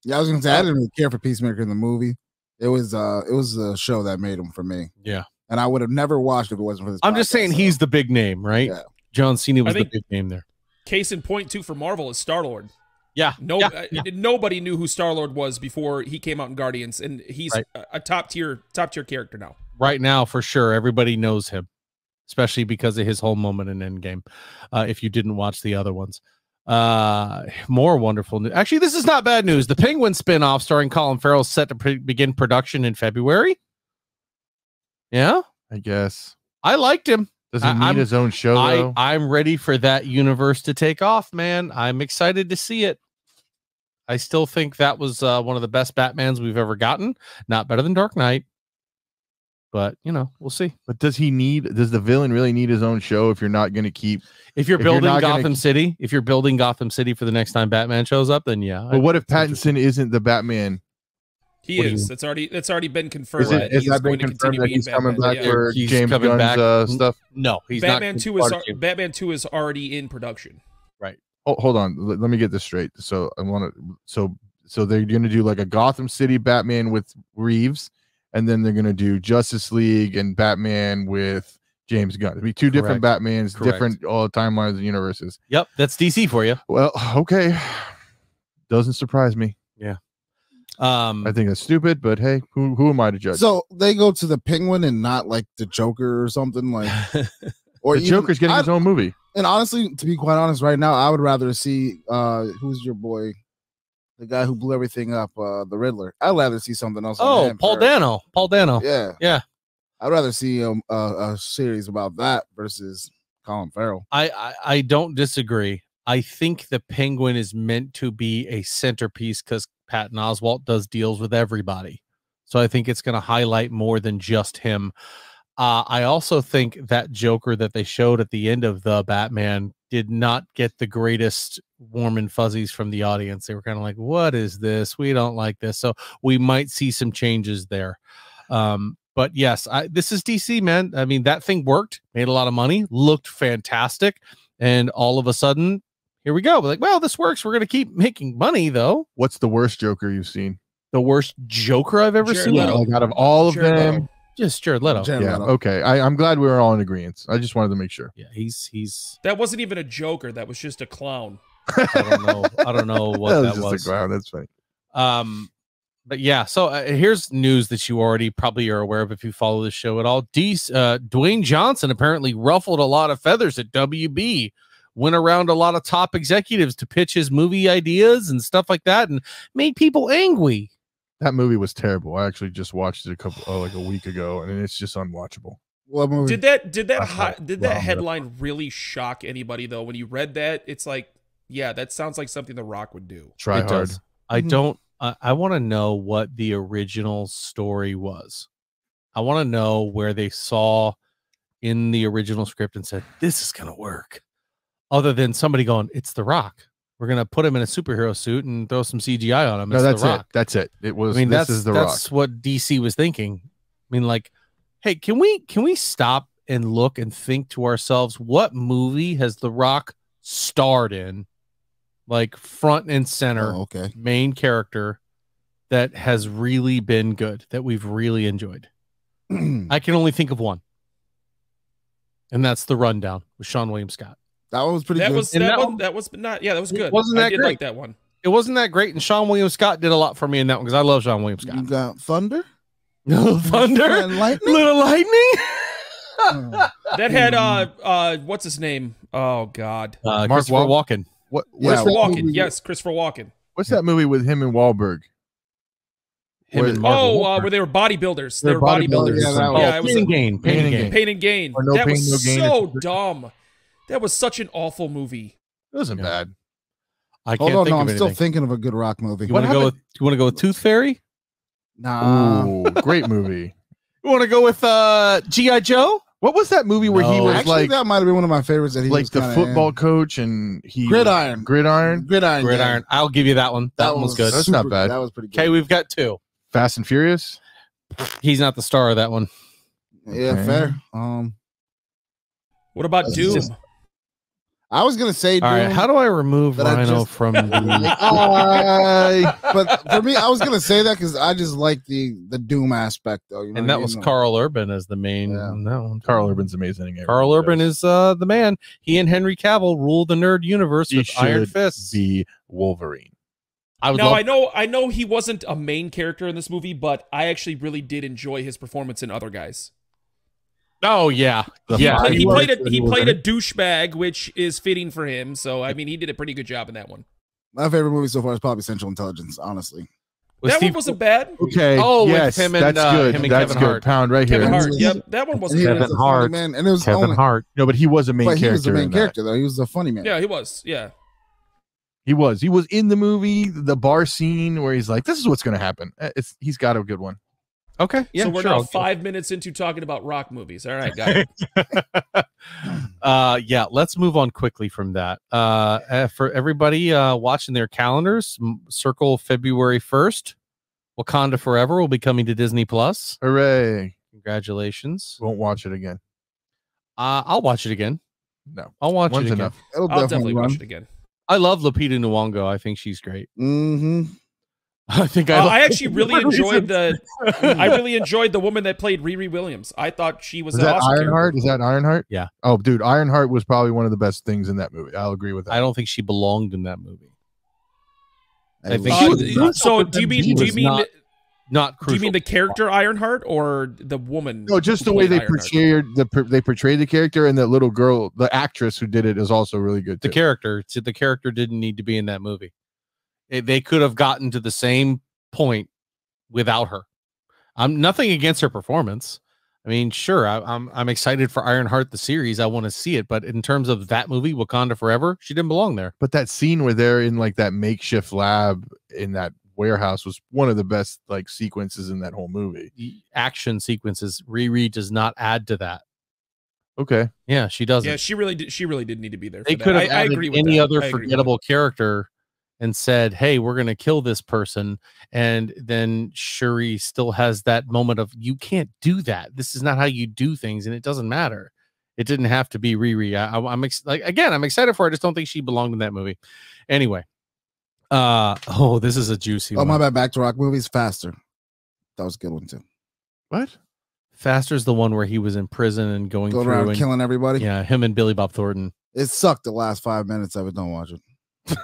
Yeah, I was gonna say I didn't really care for Peacemaker in the movie. It was uh it was a show that made him for me. Yeah. And I would have never watched if it wasn't for this. i'm just saying so- he's the big name right Yeah. john cena was think- the big name there Case in point, too, for Marvel is Star Lord. yeah No, yeah, uh, yeah. nobody knew who Star Lord was before he came out in Guardians, and he's Right. a, a top tier top tier character now. right now for sure everybody knows him especially because of his whole moment in endgame uh if you didn't watch the other ones. Uh more wonderful news actually this is not bad news. The penguin spin-off starring colin farrell is set to pre- begin production in february? Yeah? I guess. i liked him. Does he I- need I'm- his own show i though? i'm ready for that universe to take off man. I'm excited to see it. I still think that was uh, one of the best batmans we've ever gotten. Not better than dark knight but you know we'll see but does he need? Does the villain really need his own show if you're not going to keep? If you're If you're building gonna Gotham k- City, if you're building Gotham City for the next time Batman shows up, then yeah. But what if. Pattinson isn't the Batman? He What do you is. mean? That's already that's already been confirmed. Is, it, that is he's that been confirmed that being he's coming Batman, back yeah. for He's James coming Gunn's back. uh, stuff? No, he's Batman gonna Two is part al- of James- Batman Two is already in production. Right. Oh, hold on. Let, let me get this straight. So I want to. So so they're going to do like a Gotham City Batman with Reeves, and then they're going to do Justice League and Batman with James Gunn. It'll be two different Batmans, Correct. different all timelines and universes. Yep, that's DC for you. Well, okay. Doesn't surprise me. Yeah, um, I think that's stupid, but hey, who who am I to judge? So they go to the Penguin and not like the Joker or something like. Or the even- Joker's getting I- his own movie. And honestly, to be quite honest, right now I would rather see uh who's your boy, the guy who blew everything up, uh the Riddler. I'd rather see something else. oh, Paul. Dano. Paul Dano. Yeah, Yeah. I'd rather see um, a, a series about that versus Colin Farrell. I, I I don't disagree. I think the Penguin is meant to be a centerpiece because Patton Oswalt does deals with everybody. So I think it's going to highlight more than just him. Uh, I also think that Joker that they showed at the end of the Batman did not get the greatest warm and fuzzies from the audience. They were kind of like, "What is this? We don't like this." So we might see some changes there. Um, but yes, I, this is DC, man. I mean, that thing worked, made a lot of money, looked fantastic, and all of a sudden, here we go. We're like, well, this works. We're gonna keep making money, though. What's the worst Joker you've seen? The worst Joker I've ever Jared seen. Like out of all of Jared them, Leto. Just Jared Leto. Jared yeah. Leto. Okay, I, I'm glad we were all in agreement. I just wanted to make sure. Yeah, he's he's. That wasn't even a Joker. That was just a clown. I don't know. I don't know what That that was just was. a clown. That's funny. Um, but yeah, so uh, here's news that you already probably are aware of if you follow the show at all. D- uh, Dwayne Johnson apparently ruffled a lot of feathers at WB, went around a lot of top executives to pitch his movie ideas and stuff like that, and made people angry. That movie was terrible. I actually just watched it a couple, oh, like a week ago, and it's just unwatchable. What movie? Did that did that I hi- did that headline really shock anybody though? When you read that, it's like, yeah, that sounds like something The Rock would do. Try It hard. does. I Mhm. don't. I, I want to know what the original story was. I want to know where they saw in the original script and said, "This is gonna work." Other than somebody going, "It's The Rock." We're gonna put him in a superhero suit and throw some CGI on him. No, that's it. That's it. It was. I mean, this that's is the Rock. that's what DC was thinking. I mean, like, hey, can we can we stop and look and think to ourselves what movie has The Rock starred in, like front and center, Oh, okay. main character that has really been good that we've really enjoyed? I can only think of one, and that's The Rundown with Seann William Scott. Was pretty That good. was And that, that was that was not yeah that was good. Wasn't I that did great? like that one. It wasn't that great, and Seann William Scott did a lot for me in that one because I love Seann William you Scott. got Thunder, Little Thunder, and Lightning. Little Lightning. Oh. That had uh uh what's his name? Oh God, Uh, Mark Christopher Wahl- Walken. What? Yeah, What's, Christopher what Walken. movie- Yes, Christopher Walken. what's that movie with him and Wahlberg? Him and Oh, uh, where they were bodybuilders. They They're were bodybuilders. bodybuilders. Yeah, that Oh, yeah, it was Pain and Gain. Pain and Gain. Pain and Gain. Or No that Pain, was No Gain. so dumb. That was such an awful movie. It wasn't Yeah. bad. I can't Hold on, think no, of I'm still thinking of a good rock movie. you want to go with you want to go with Tooth Fairy? Nah. Ooh, great movie. You want to go with uh GI Joe? What was that movie where he was Actually, like that might have been one of my favorites. That he like was the football in. coach and he Gridiron. gridiron Gridiron. yeah. Gridiron. I'll give you that one. That, one was good. That's not bad. That was pretty good. Okay, we've got two. Fast and Furious. He's not the star of that one. yeah, Okay. fair. Um, What about Doom? just- I was gonna say, All right, Doom, how do I remove That I Rhino just- from the I but for me, I was gonna say that because I just like the the Doom aspect, though. You know and that was mean? Karl Urban as the main Yeah. on that one. Karl Urban's amazing. Karl Urban is uh the man. He and Henry Cavill rule the nerd universe He with Iron should Fists. be Wolverine. I would Now love I know I know he wasn't a main character in this movie, but I actually really did enjoy his performance in Other Guys. Oh yeah. The yeah. He he played a he he played a douchebag, which is fitting for him. So I mean, he did a pretty good job in that one. My favorite movie so far is probably Central Intelligence. Honestly, Was that Steve- one wasn't bad. Okay. Oh, with yes, him and, that's uh, good. him and that's Kevin good. Hart. Pound right Kevin here. Hart. Yep, that one wasn't Kevin was bad. a funny Hart. man, and it was Kevin only, Hart. No, but he was a main but he was character. the main in that. character though. He was a funny man. Yeah, he was. Yeah. He was. He was in the movie, the bar scene where he's like, "This is what's going to happen." Uh, It's he's got a good one. Okay. Yeah. so we're sure, now I'll five minutes into talking about rock movies. All right, got it. uh yeah let's move on quickly from that uh uh, for everybody uh watching their calendars circle february 1st wakanda forever will be coming to disney plus Hooray! congratulations Won't watch it again. uh i'll watch it again No, i'll watch one's it again enough. It'll I'll definitely, definitely watch it again. i love lupita nyong'o i think she's great Mm-hmm. i think Uh, i, I actually really enjoyed the. I really enjoyed the woman that played Riri Williams. I thought she was Was an that awesome character. Ironheart? Is that Ironheart? Yeah. Oh, dude, Ironheart was probably one of the best things in that movie. I'll agree with that. I don't think she belonged in that movie I think Uh, she was- so do you mean do you mean not not do you mean the character Ironheart or the woman? No, just the way they Ironheart? portrayed the they portrayed the character and that little girl, the actress who did it, is also really good the too. character the character didn't need to be in that movie It- they could have gotten to the same point without her i'm nothing against her performance i mean sure I, i'm i'm excited for ironheart the series i want to see it but in terms of that movie wakanda forever she didn't belong there but that scene where they're in like that makeshift lab in that warehouse was one of the best like sequences in that whole movie. The action sequences riri does not add to that Okay, yeah she doesn't Yeah, she really did. She really did need to be there. they could have I, I added agree any that. other I agree with forgettable character and said, "Hey, we're going to kill this person," and then Shuri still has that moment of, "You can't do that. This is not how you do things, and it doesn't matter." It didn't have to be Riri. I, I'm ex- like again, I'm excited for. her. I just don't think she belonged in that movie. Anyway, uh oh, this is a juicy Oh one. my bad. Back to rock movies. Faster. That was a good one too. what? Faster's the one where he was in prison and going Going through around and killing everybody. yeah, him and Billy Bob Thornton. It sucked the last five minutes of it. Don't watch it.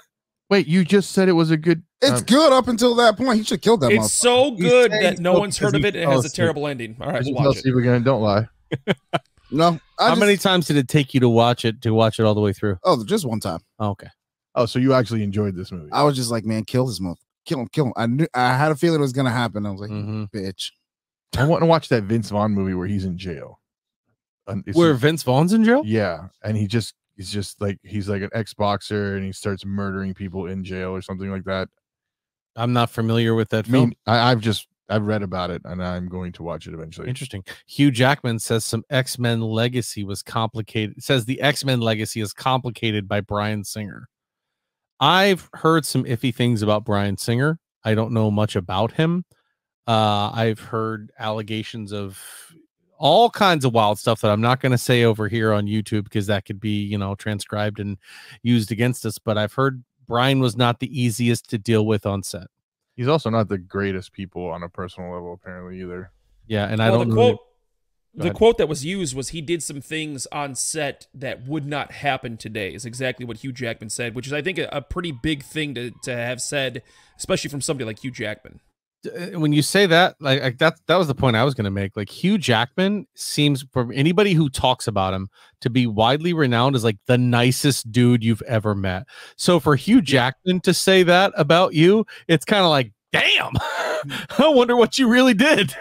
Wait, you just said it was a good. It's um, good up until that point. He should kill that. It's so good that no one's heard of he it. It has a terrible ending. All right, just we'll tell watch it. Again. Don't lie. no. I How just, many times did it take you to watch it to watch it all the way through? Oh, just one time. Oh, okay. Oh, so you actually enjoyed this movie? I was just like, man, kill this mother. Kill him. Kill him. I knew. I had a feeling it was gonna happen. I was like, Mhm. bitch. I want to watch that Vince Vaughn movie where he's in jail. It's- Where Vince Vaughn's in jail? yeah, and he just he's just like he's like an ex boxer and he starts murdering people in jail or something like that. I'm not familiar with that I film. mean, I, I've just I've read about it and I'm going to watch it eventually. Interesting. Hugh Jackman says some X Men legacy was complicated. Says the X Men legacy is complicated by Bryan Singer. I've heard some iffy things about Bryan Singer. I don't know much about him. Uh, I've heard allegations of all kinds of wild stuff that I'm not going to say over here on YouTube because that could be, you know, transcribed and used against us. But I've heard Bryan was not the easiest to deal with on set. He's also not the greatest people on a personal level, apparently either. Yeah, and I don't the quote. Go The quote that was used was he did some things on set that would not happen today. Is exactly what Hugh Jackman said, which is I think a, a pretty big thing to to have said, especially from somebody like Hugh Jackman. Uh, when you say that, like, like that, that was the point I was going to make. Like Hugh Jackman seems, from anybody who talks about him, to be widely renowned as like the nicest dude you've ever met. So for Hugh Jackman to say that about you, it's kind of like, damn. I wonder what you really did.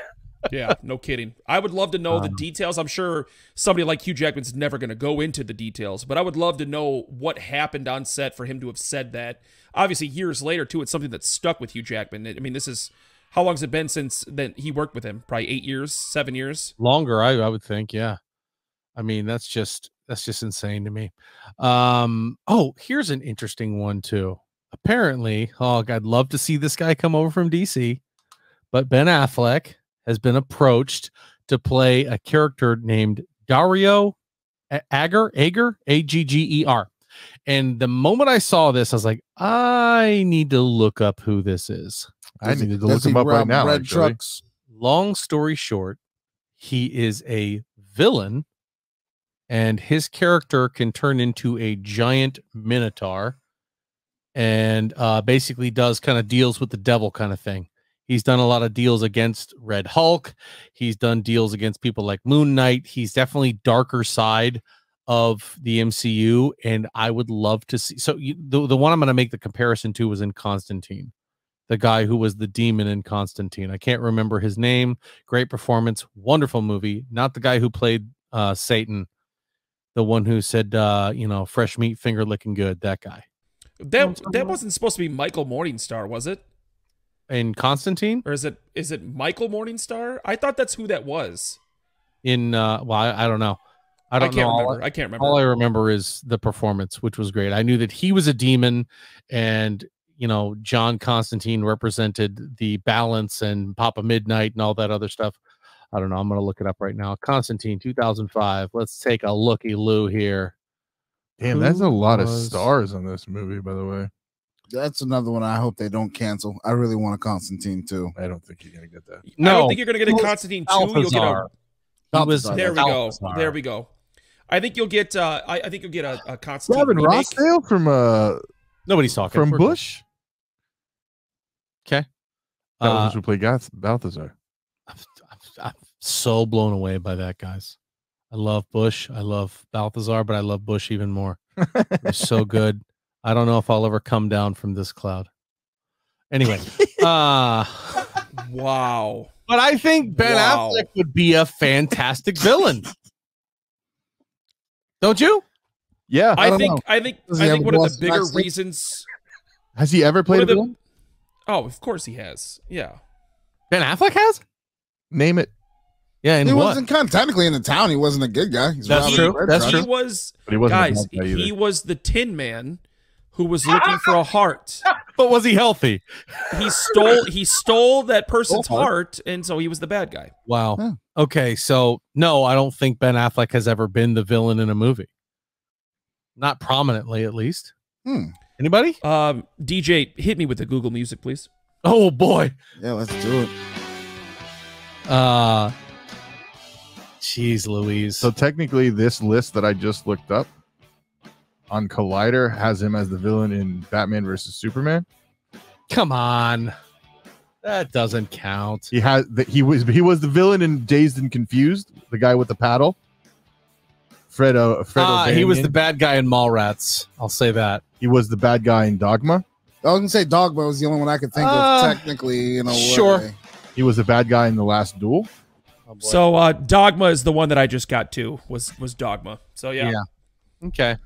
Yeah, no kidding. I would love to know the Um, details. I'm sure somebody like Hugh Jackman's never going to go into the details, but I would love to know what happened on set for him to have said that. Obviously, years later, too, it's something that stuck with Hugh Jackman. I mean, this is how long has it been since that he worked with him? Probably eight years, seven years. Longer, I, I would think. Yeah. I mean, that's just that's just insane to me. Um, oh, here's an interesting one too. Apparently, oh, I'd love to see this guy come over from DC, but Ben Affleck has been approached to play a character named Dario A- Agger, Agger, A G G E R. And the moment I saw this, I was like, I need to look up who this is. I he- needed to look him up right now. Red actually. trucks. long story short, he is a villain, and his character can turn into a giant minotaur, and uh, basically does kind of deals with the devil kind of thing. He's done a lot of deals against Red Hulk. He's done deals against people like Moon Knight. He's definitely darker side of the MCU, and I would love to see. So you, the the one I'm going to make the comparison to was in Constantine, the guy who was the demon in Constantine. I can't remember his name. Great performance, wonderful movie. Not the guy who played uh, Satan, the one who said, uh, you know, fresh meat, finger licking good. That guy That that wasn't supposed to be Michael Morningstar, was it? in Constantine. Or is it is it Michael Morningstar? I thought that's who that was. In uh, well, I, I don't know. I I, don't can't know. All I- remember. I can't remember. all I remember is the performance, which was great. I knew that he was a demon, and you know, John Constantine represented the balance and Papa Midnight and all that other stuff. I don't know. I'm gonna look it up right now. Constantine, 2005. Let's take a looky loo here. Damn, that's a Who lot of stars on this movie, by the way. That's another one I hope they don't cancel. I really want a Constantine too. I don't think you're gonna get that. No, I No, don't think you're gonna get a Constantine two. You'll get a Balthazar. He was there we go. Balthazar. There we go. I think you'll get. Uh, I, I think you'll get a, a Constantine Gavin remake. Rossdale from uh Nobody's talking from We're good. Bush. Okay. That Uh, was who played Gath- Balthazar. I'm, I'm, I'm so blown away by that, guys. I love Bush. I love Balthazar, but I love Bush even more. They're so good. I don't know if I'll ever come down from this cloud. Anyway, uh Wow. but I think Ben Wow. Affleck would be a fantastic villain. Don't you? Yeah. I, don't think. know. I think. Does I think one of the bigger reasons. Has he ever played a the- villain? Oh, of course he has. Yeah. Ben Affleck has? Name it. Yeah, and he what? wasn't kind of technically in the town. He wasn't a good guy. He's That's robbing true. red That's trucks. he true. was But he wasn't guys. bad guy either. He was the Tin Man who was looking for a heart. But was he healthy? He stole. He stole that person's Stole heart. heart, and so he was the bad guy. Wow. Yeah. Okay, so no, I don't think Ben Affleck has ever been the villain in a movie. Not prominently, at least. Hmm. Anybody? Um, DJ, hit me with the Google Music, please. Oh boy. Yeah, let's do it. Uh Jeez Louise. So technically, this list that I just looked up on Collider has him as the villain in Batman versus Superman. Come on. That doesn't count. He has that he was he was the villain in Dazed and Confused, the guy with the paddle. Fredo, Fredo Ah, he was the bad guy in Mallrats. I'll say that. He was the bad guy in Dogma. I was gonna say Dogma was the only one I could think Uh, of technically. You know, sure. He was the bad guy in the Last Duel. Oh. So uh, Dogma is the one that I just got to. Was was Dogma? So yeah, Yeah. okay,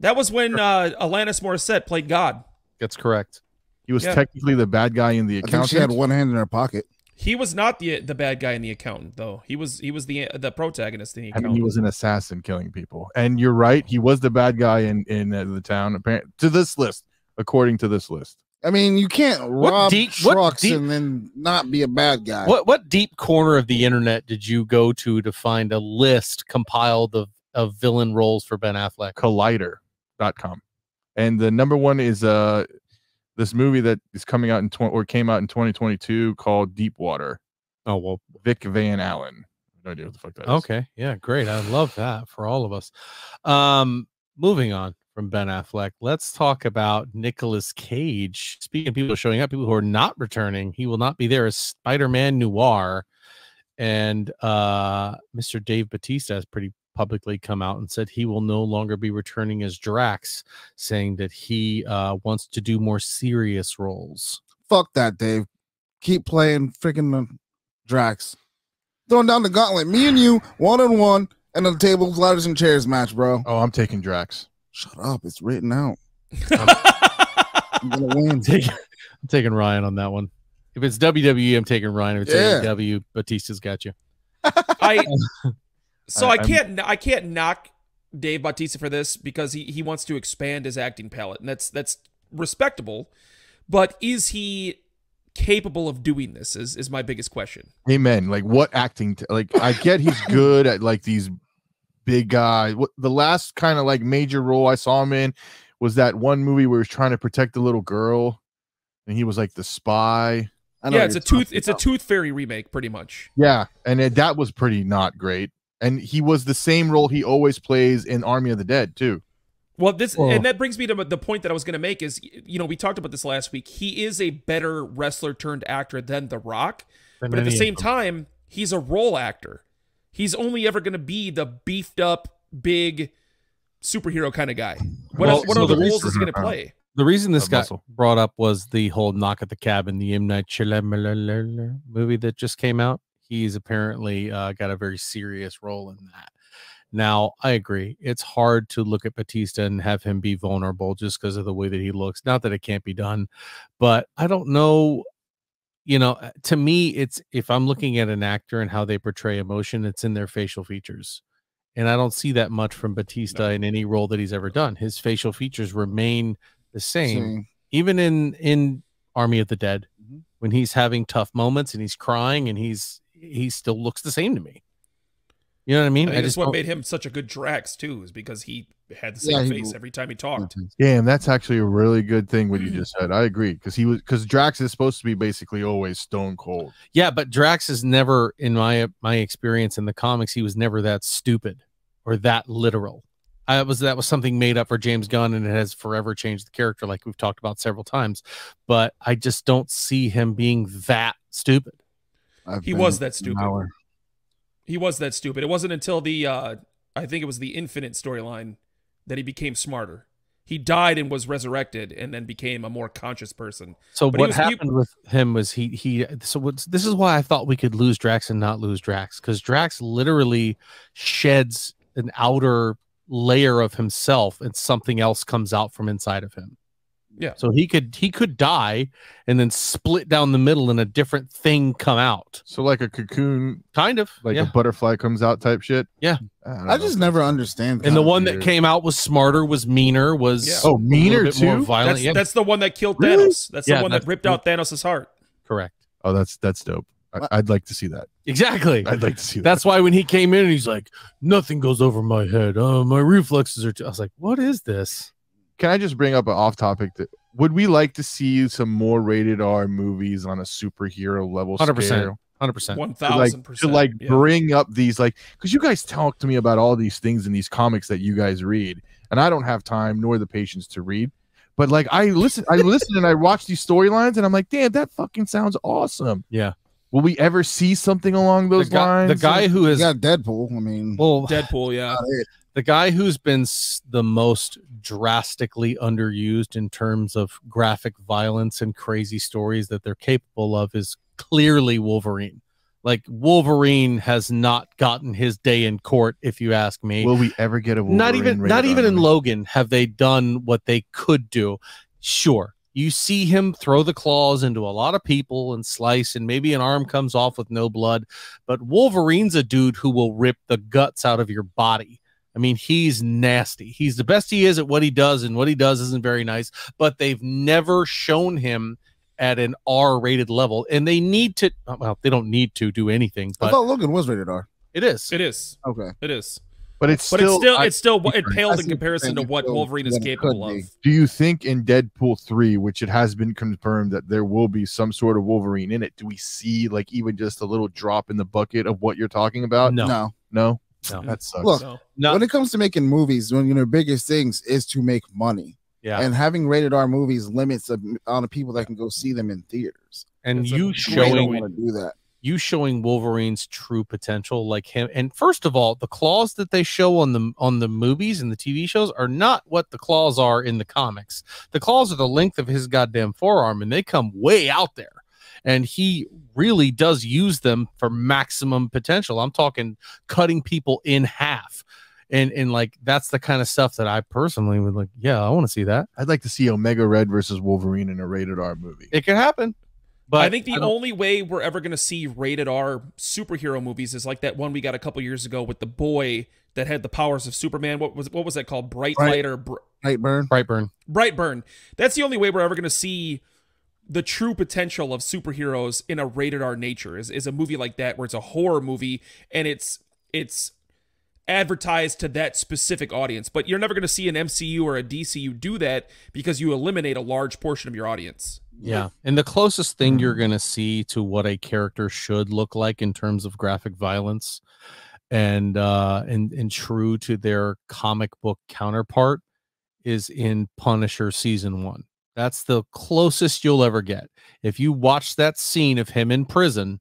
that was when uh, Alanis Morissette played God. that's correct. He was Yeah. technically the bad guy in the account. she had one hand in her pocket. He was not the the bad guy in the accountant though. He was he was the the protagonist in the accountant. I mean, he was an assassin killing people. And you're right, he was the bad guy in in uh, the town. Apparently, to this list, according to this list. I mean, you can't What rob deep- trucks deep- and then not be a bad guy. What what deep corner of the internet did you go to to find a list compiled of of villain roles for Ben Affleck? collider.com and the number one is uh this movie that is coming out in 20 or came out in 2022 called deep water Oh well, vic van allen no idea what the fuck that is okay, yeah, great. I love that for all of us. Um, moving on from Ben Affleck, let's talk about Nicolas Cage. Speaking of people showing up, people who are not returning, he will not be there as Spider-Man Noir, and uh, Mr. Dave Batista is pretty publicly come out and said he will no longer be returning as Drax, saying that he uh, wants to do more serious roles. Fuck that, Dave. Keep playing freaking Drax. throwing down the gauntlet. Me and you, one on one, and on the tables, ladders, and chairs match, bro. Oh, I'm taking Drax. Shut up. It's written out. I'm gonna win. I'm taking, I'm taking Ryan on that one. If it's WWE, I'm taking Ryan. If it's Yeah. AEW, Batista's got you. I so I- I, can't I can't knock Dave Bautista for this because he, he wants to expand his acting palette and that's that's respectable. But is he capable of doing this? Is is my biggest question. Amen. Like what acting? T- like I get he's good at like these big guys. What the last kind of like major role I saw him in was that one movie where he was trying to protect the little girl, and he was like the spy. I Yeah, it's a tooth talking it's a tooth fairy remake, pretty much. Yeah, and it, that was pretty not great. And he was the same role he always plays in Army of the Dead too. Well, this Well- and that brings me to the point that I was going to make is you know we talked about this last week. He is a better wrestler turned actor than The Rock, Than but at the same time, he's a role actor. He's only ever going to be the beefed up, big superhero kind of guy. What Well, else, what so other the roles reason- is he going to play? The reason this Of got brought up was the whole knock at the cabin, the M Night Shyamalan movie that just came out. He's apparently uh, got a very serious role in that. Now, I agree. It's hard to look at Batista and have him be vulnerable just because of the way that he looks. Not that it can't be done, but I don't know. You know, uh, to me, it's if I'm looking at an actor and how they portray emotion, it's in their facial features. And I don't see that much from Batista in any role that he's ever done. His facial features remain the same Same. even in in Army of the Dead, Mhm. when he's having tough moments and he's crying and he's he still looks the same to me. You know what I I mean? think I that's just what made him such a good Drax too, is because he had the Yeah, same he- face every time he talked. Damn, that's actually a really good thing what you just said. I agree because he was because Drax is supposed to be basically always stone cold. yeah, but Drax is never, in my my experience in the comics, he was never that stupid or that literal. I was that was something made up for James Gunn, and it has forever changed the character, like we've talked about several times. But I just don't see him being that stupid. I've He was that stupid. hour. He was that stupid. It wasn't until the uh I think it was the Infinite storyline that he became smarter. He died and was resurrected, and then became a more conscious person. So But what was- he- happened with him was he he so what's this is why I thought we could lose Drax and not lose Drax because Drax literally sheds an outer layer of himself and something else comes out from inside of him. Yeah. So he could he could die and then split down the middle and a different thing come out. So like a cocoon, Kind of. like yeah. a butterfly comes out type shit. Yeah. I, I just never understand. and the that. one that came out was smarter, was meaner, was Yeah. Oh, a little meaner bit more too? violent. That's yeah, that's the one that killed Really? Thanos. That's Yeah, the one that ripped out Thanos' heart. correct. Oh, that's that's dope. I, What? I'd like to see that. Exactly. I'd like to see that. That's why when he came in and he's like, nothing goes over my head. Uh, my reflexes are. T-. I was like, what is this? Can I just bring up an off topic that would we like to see some more rated R movies on a superhero level 100%. scale? Hundred percent. One To like, thousand to percent. like yeah. bring up these like because you guys talk to me about all these things in these comics that you guys read and i don't have time nor the patience to read but like i listen i listen and i watch these storylines and i'm like damn that fucking sounds awesome Yeah. will we ever see something along The those guy, lines the guy who is You is got Deadpool. I mean, well, Deadpool. Yeah. The guy who's been the most drastically underused in terms of graphic violence and crazy stories that they're capable of is clearly Wolverine. Like Wolverine has not gotten his day in court, if you ask me. will we ever get a Wolverine? not even not even in? Logan have they done what they could do. Sure, you see him throw the claws into a lot of people and slice, and maybe an arm comes off with no blood. But Wolverine's a dude who will rip the guts out of your body. I mean, he's nasty. He's the best he is at what he does, and what he does isn't very nice. But they've never shown him at an R-rated level, and they need to. Uh, well, they don't need to do anything, I but thought Logan was rated R. it is. It is. Okay. It is. but it's But still, it's still I- it's still it I paled in comparison to what Wolverine is still what it capable of. do you think in Deadpool 3, which it has been confirmed that there will be some sort of Wolverine in it, do we see like even just a little drop in the bucket of what you're talking about? no, No. No? No. That sucks. Look, So, no, when it comes to making movies, one of your biggest things is to make money. yeah. And having rated R movies limits the amount of people that can go see them in theaters. and It's you great They don't showing want to do that. you showing Wolverine's true potential like him and first of all the claws that they show on the on the movies and the TV shows are not what the claws are in the comics the claws are the length of his goddamn forearm and they come way out there and he really does use them for maximum potential. I'm talking cutting people in half. And and like that's the kind of stuff that I personally would like, yeah, I want to see that. I'd like to see Omega Red versus Wolverine in a rated R movie. It could happen. But I think the don't- only way we're ever going to see rated R superhero movies is like that one we got a couple years ago with the boy that had the powers of Superman. What was what was that called? Bright Bright- Light or Br- Right, burn. Brightburn. Brightburn. That's the only way we're ever going to see the true potential of superheroes in a rated R nature. Is is a movie like that where it's a horror movie and it's it's advertised to that specific audience. But you're never going to see an MCU or a DCU do that because you eliminate a large portion of your audience. Yeah. And the closest thing you're going to see to what a character should look like in terms of graphic violence and uh and and true to their comic book counterpart is in Punisher season 1. That's the closest you'll ever get. If you watch that scene of him in prison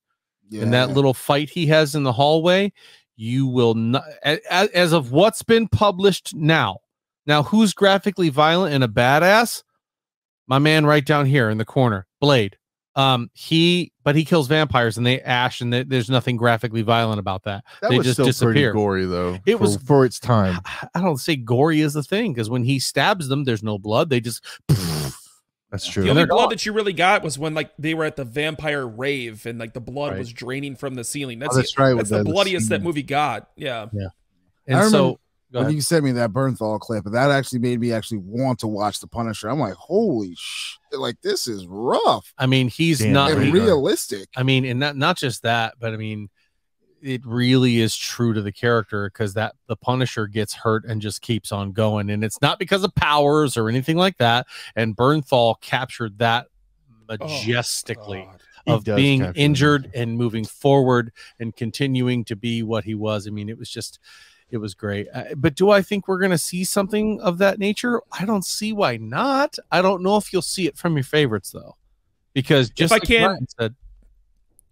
Yeah. and that little fight he has in the hallway, you will not as, as of what's been published now. Now, who's graphically violent and a badass? My man right down here in the corner, Blade. Um, he but he kills vampires and they ash, and th- there's nothing graphically violent about that. That They was just still disappear. pretty gory though. It for- was- for its time. I- I don't say gory is the thing because when he stabs them, there's no blood. They just That's The true. only they're blood gone. that you really got was when like they were at the vampire rave and like the blood Right. was draining from the ceiling. That's Oh, that's right. the, that's the the bloodiest that movie got. Yeah. Yeah. and I so remember go when you sent me that Bernthal clip, and that actually made me actually want to watch The Punisher. I'm like, holy shit! Like this is rough I mean, he's Damn, not and realistic. I mean, and not not just that, but I mean, it really is true to the character because that the Punisher gets hurt and just keeps on going, and it's not because of powers or anything like that. And Bernthal captured that majestically God. He of being capture injured and moving forward and continuing to be what he was. I mean, it was just. It was great, Uh, but do I think we're going to see something of that nature? I don't see why not. I don't know if you'll see it from your favorites though, because just I like can- Brian said,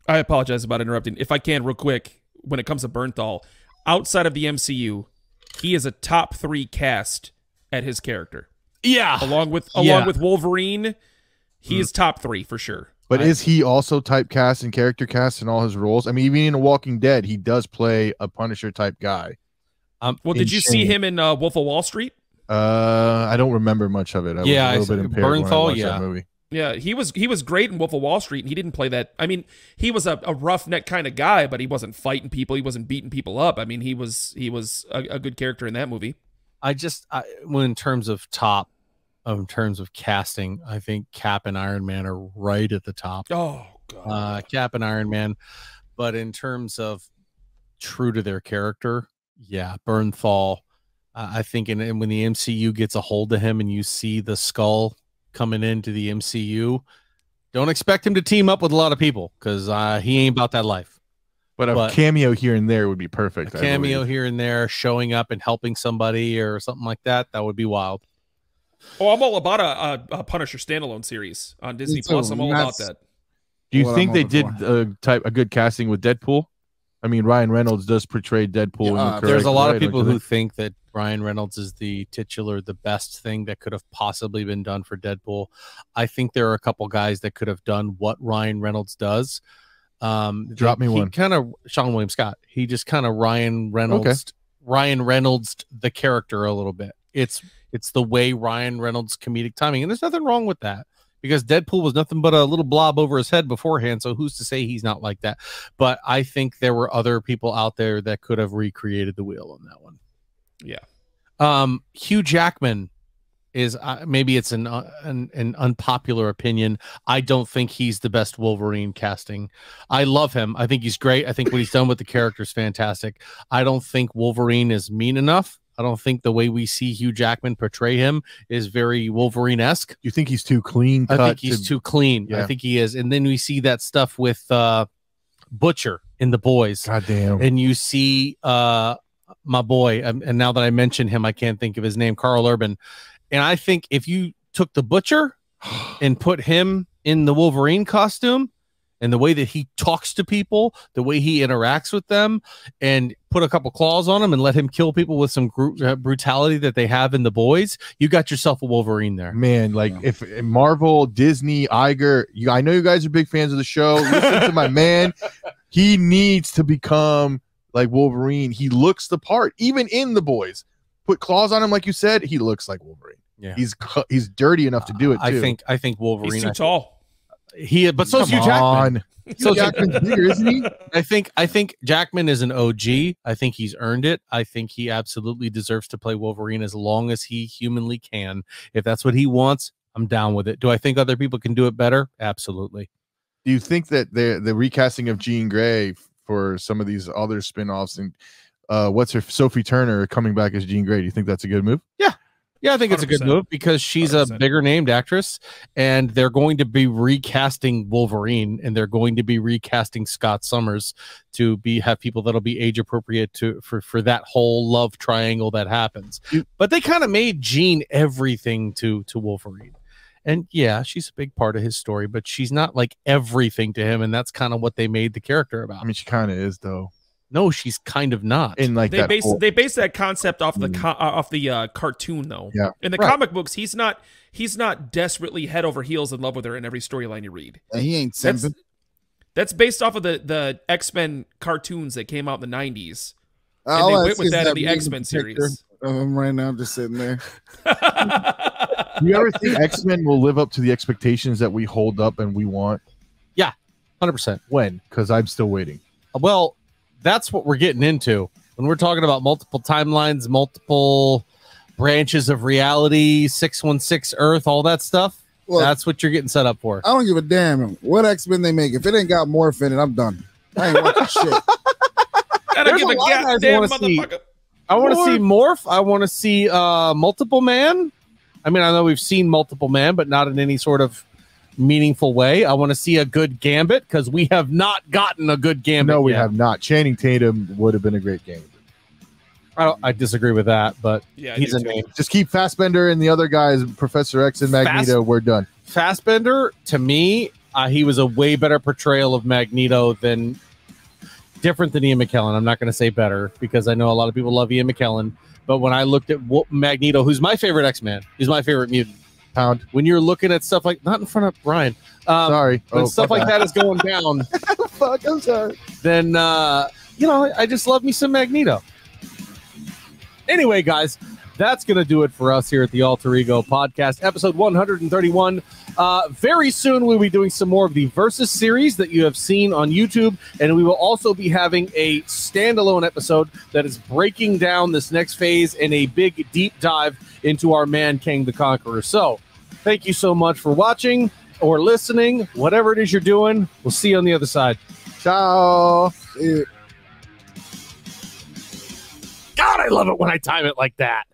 I apologize about interrupting. If I can, real quick, when it comes to Bernthal, outside of the MCU, he is a top three cast at his character. yeah, Along with Yeah. along with Wolverine, he is top three for sure. But I- is he also typecast and character cast in all his roles? I mean, even in The Walking Dead, he does play a Punisher type guy. Um, Well, did you see him in uh, Wolf of Wall Street? Uh, I don't remember much of it. I Yeah, was a little saw- bit impaired when I watched yeah. that movie. Yeah, he was he was great in Wolf of Wall Street, and he didn't play that. I mean, he was a, a roughneck kind of guy, but he wasn't fighting people. He wasn't beating people up. I mean, he was he was a, a good character in that movie. I just I, when in terms of top, in terms of casting, I think Cap and Iron Man are right at the top. Oh god, Uh, Cap and Iron Man, but in terms of true to their character, yeah, Bernthal. Uh, I think, and, and when the MCU gets a hold of him, and you see the skull coming into the MCU, don't expect him to team up with a lot of people because uh, he ain't about that life. But a But- cameo here and there would be perfect. a I cameo here and there showing up and helping somebody or something like that that would be wild oh, I'm all about a, a, a Punisher standalone series on Disney too, Plus. I'm all about that. Do you What think they hoping did a type a good casting with Deadpool? I mean, Ryan Reynolds does portray Deadpool. the Yeah, uh, there's a lot way, of people who think? that Ryan Reynolds is the titular, the best thing that could have possibly been done for Deadpool. I think there are a couple guys that could have done what Ryan Reynolds does. Um, Drop me he one. Kind of Seann William Scott. He just kind of Ryan Reynolds, Ryan Reynolds the character a little bit. It's it's the way Ryan Reynolds comedic timing, and there's nothing wrong with that because Deadpool was nothing but a little blob over his head beforehand. So who's to say he's not like that? But I think there were other people out there that could have recreated the wheel on that one. Yeah. Um, Hugh Jackman is uh, maybe it's an, uh, an an unpopular opinion. I don't think he's the best Wolverine casting. I love him. I think he's great. I think what he's done with the character is fantastic. I don't think Wolverine is mean enough. I don't think the way we see Hugh Jackman portray him is very Wolverine esque. You think he's too clean I think he's to- too clean. I think he is. And then we see that stuff with uh Butcher in the boys. God damn. And you see uh my boy, um, and now that I mention him, I can't think of his name, Karl Urban. And I think if you took the Butcher and put him in the Wolverine costume, and the way that he talks to people, the way he interacts with them, and put a couple claws on him and let him kill people with some gru- uh, brutality that they have in the boys, you got yourself a Wolverine there. Man, like Yeah. if if Marvel, Disney, Iger, you, I know you guys are big fans of the show. Listen to my man. He needs to become like Wolverine. He looks the part, even in the boys. Put claws on him, like you said. He looks like Wolverine. Yeah. He's cu- he's dirty enough to do it. I think I think Wolverine. He's too I- tall. He, but so is Come Hugh Jackman. on. So Hugh Jackman's bigger, isn't he? I think I think Jackman is an OG. I think he's earned it. I think he absolutely deserves to play Wolverine as long as he humanly can. If that's what he wants, I'm down with it. Do I think other people can do it better? Absolutely. Do you think that the the recasting of Jean Grey for some of these other spin-offs and uh what's her Sophie Turner coming back as Jean Grey? Do you think that's a good move? Yeah, I think it's a good move because she's a 100%. bigger named actress and they're going to be recasting Wolverine and they're going to be recasting Scott Summers to be have people that'll be age appropriate to for for that whole love triangle that happens. But they kind of made Jean everything to to Wolverine. And yeah, she's a big part of his story, but she's not like everything to him and that's kind of what they made the character about. I mean, she kind of is though. No, she's kind of not. In like They base whole- they base that concept off the Mm. co- uh, off the uh, cartoon though. Yeah. In the Right. comic books, he's not he's not desperately head over heels in love with her in every storyline you read. And he ain't That's simping. that's based off of the the X Men cartoons that came out in the '90s, and All they I went see with is that in the X Men series. Of him right now, just sitting there. Do you ever think X Men will live up to the expectations that we hold up and we want? Yeah, 100%. When? Because I'm still waiting. Well, that's what we're getting into when we're talking about multiple timelines, multiple branches of reality, 616 Earth, all that stuff. Well, that's what you're getting set up for. I don't give a damn what X Men they make. If it ain't got Morph in it, I'm done. I ain't watching shit. I don't There's give a a lot guys goddamn wanna see- motherfucker. I want to see Morph. I want to see uh, Multiple Man. I mean, I know we've seen Multiple Man, but not in any sort of meaningful way. I want to see a good Gambit because we have not gotten a good Gambit. no, we yet. have not. Channing Tatum would have been a great game. I, don't- I disagree with that, but Yeah, he's do a too. name. Just keep Fassbender and the other guys, Professor X and Magneto. We're done. Fassbender, to me, uh, he was a way better portrayal of Magneto than different than Ian McKellen. I'm not going to say better because I know a lot of people love Ian McKellen. But when I looked at what Magneto, who's my favorite X Man, he's my favorite mutant. Pound. When you're looking at stuff like not in front of Bryan, um, Sorry. when Oh, stuff like that is going down, Fuck, I'm sorry. then uh, you know I just love me some Magneto. Anyway, guys, that's going to do it for us here at the Alter Ego Podcast, episode 131. Uh, very soon, we'll be doing some more of the Versus series that you have seen on YouTube, and we will also be having a standalone episode that is breaking down this next phase in a big deep dive into our man Kang the Conqueror. So, thank you so much for watching or listening, whatever it is you're doing. We'll see you on the other side. Ciao. God, I love it when I time it like that.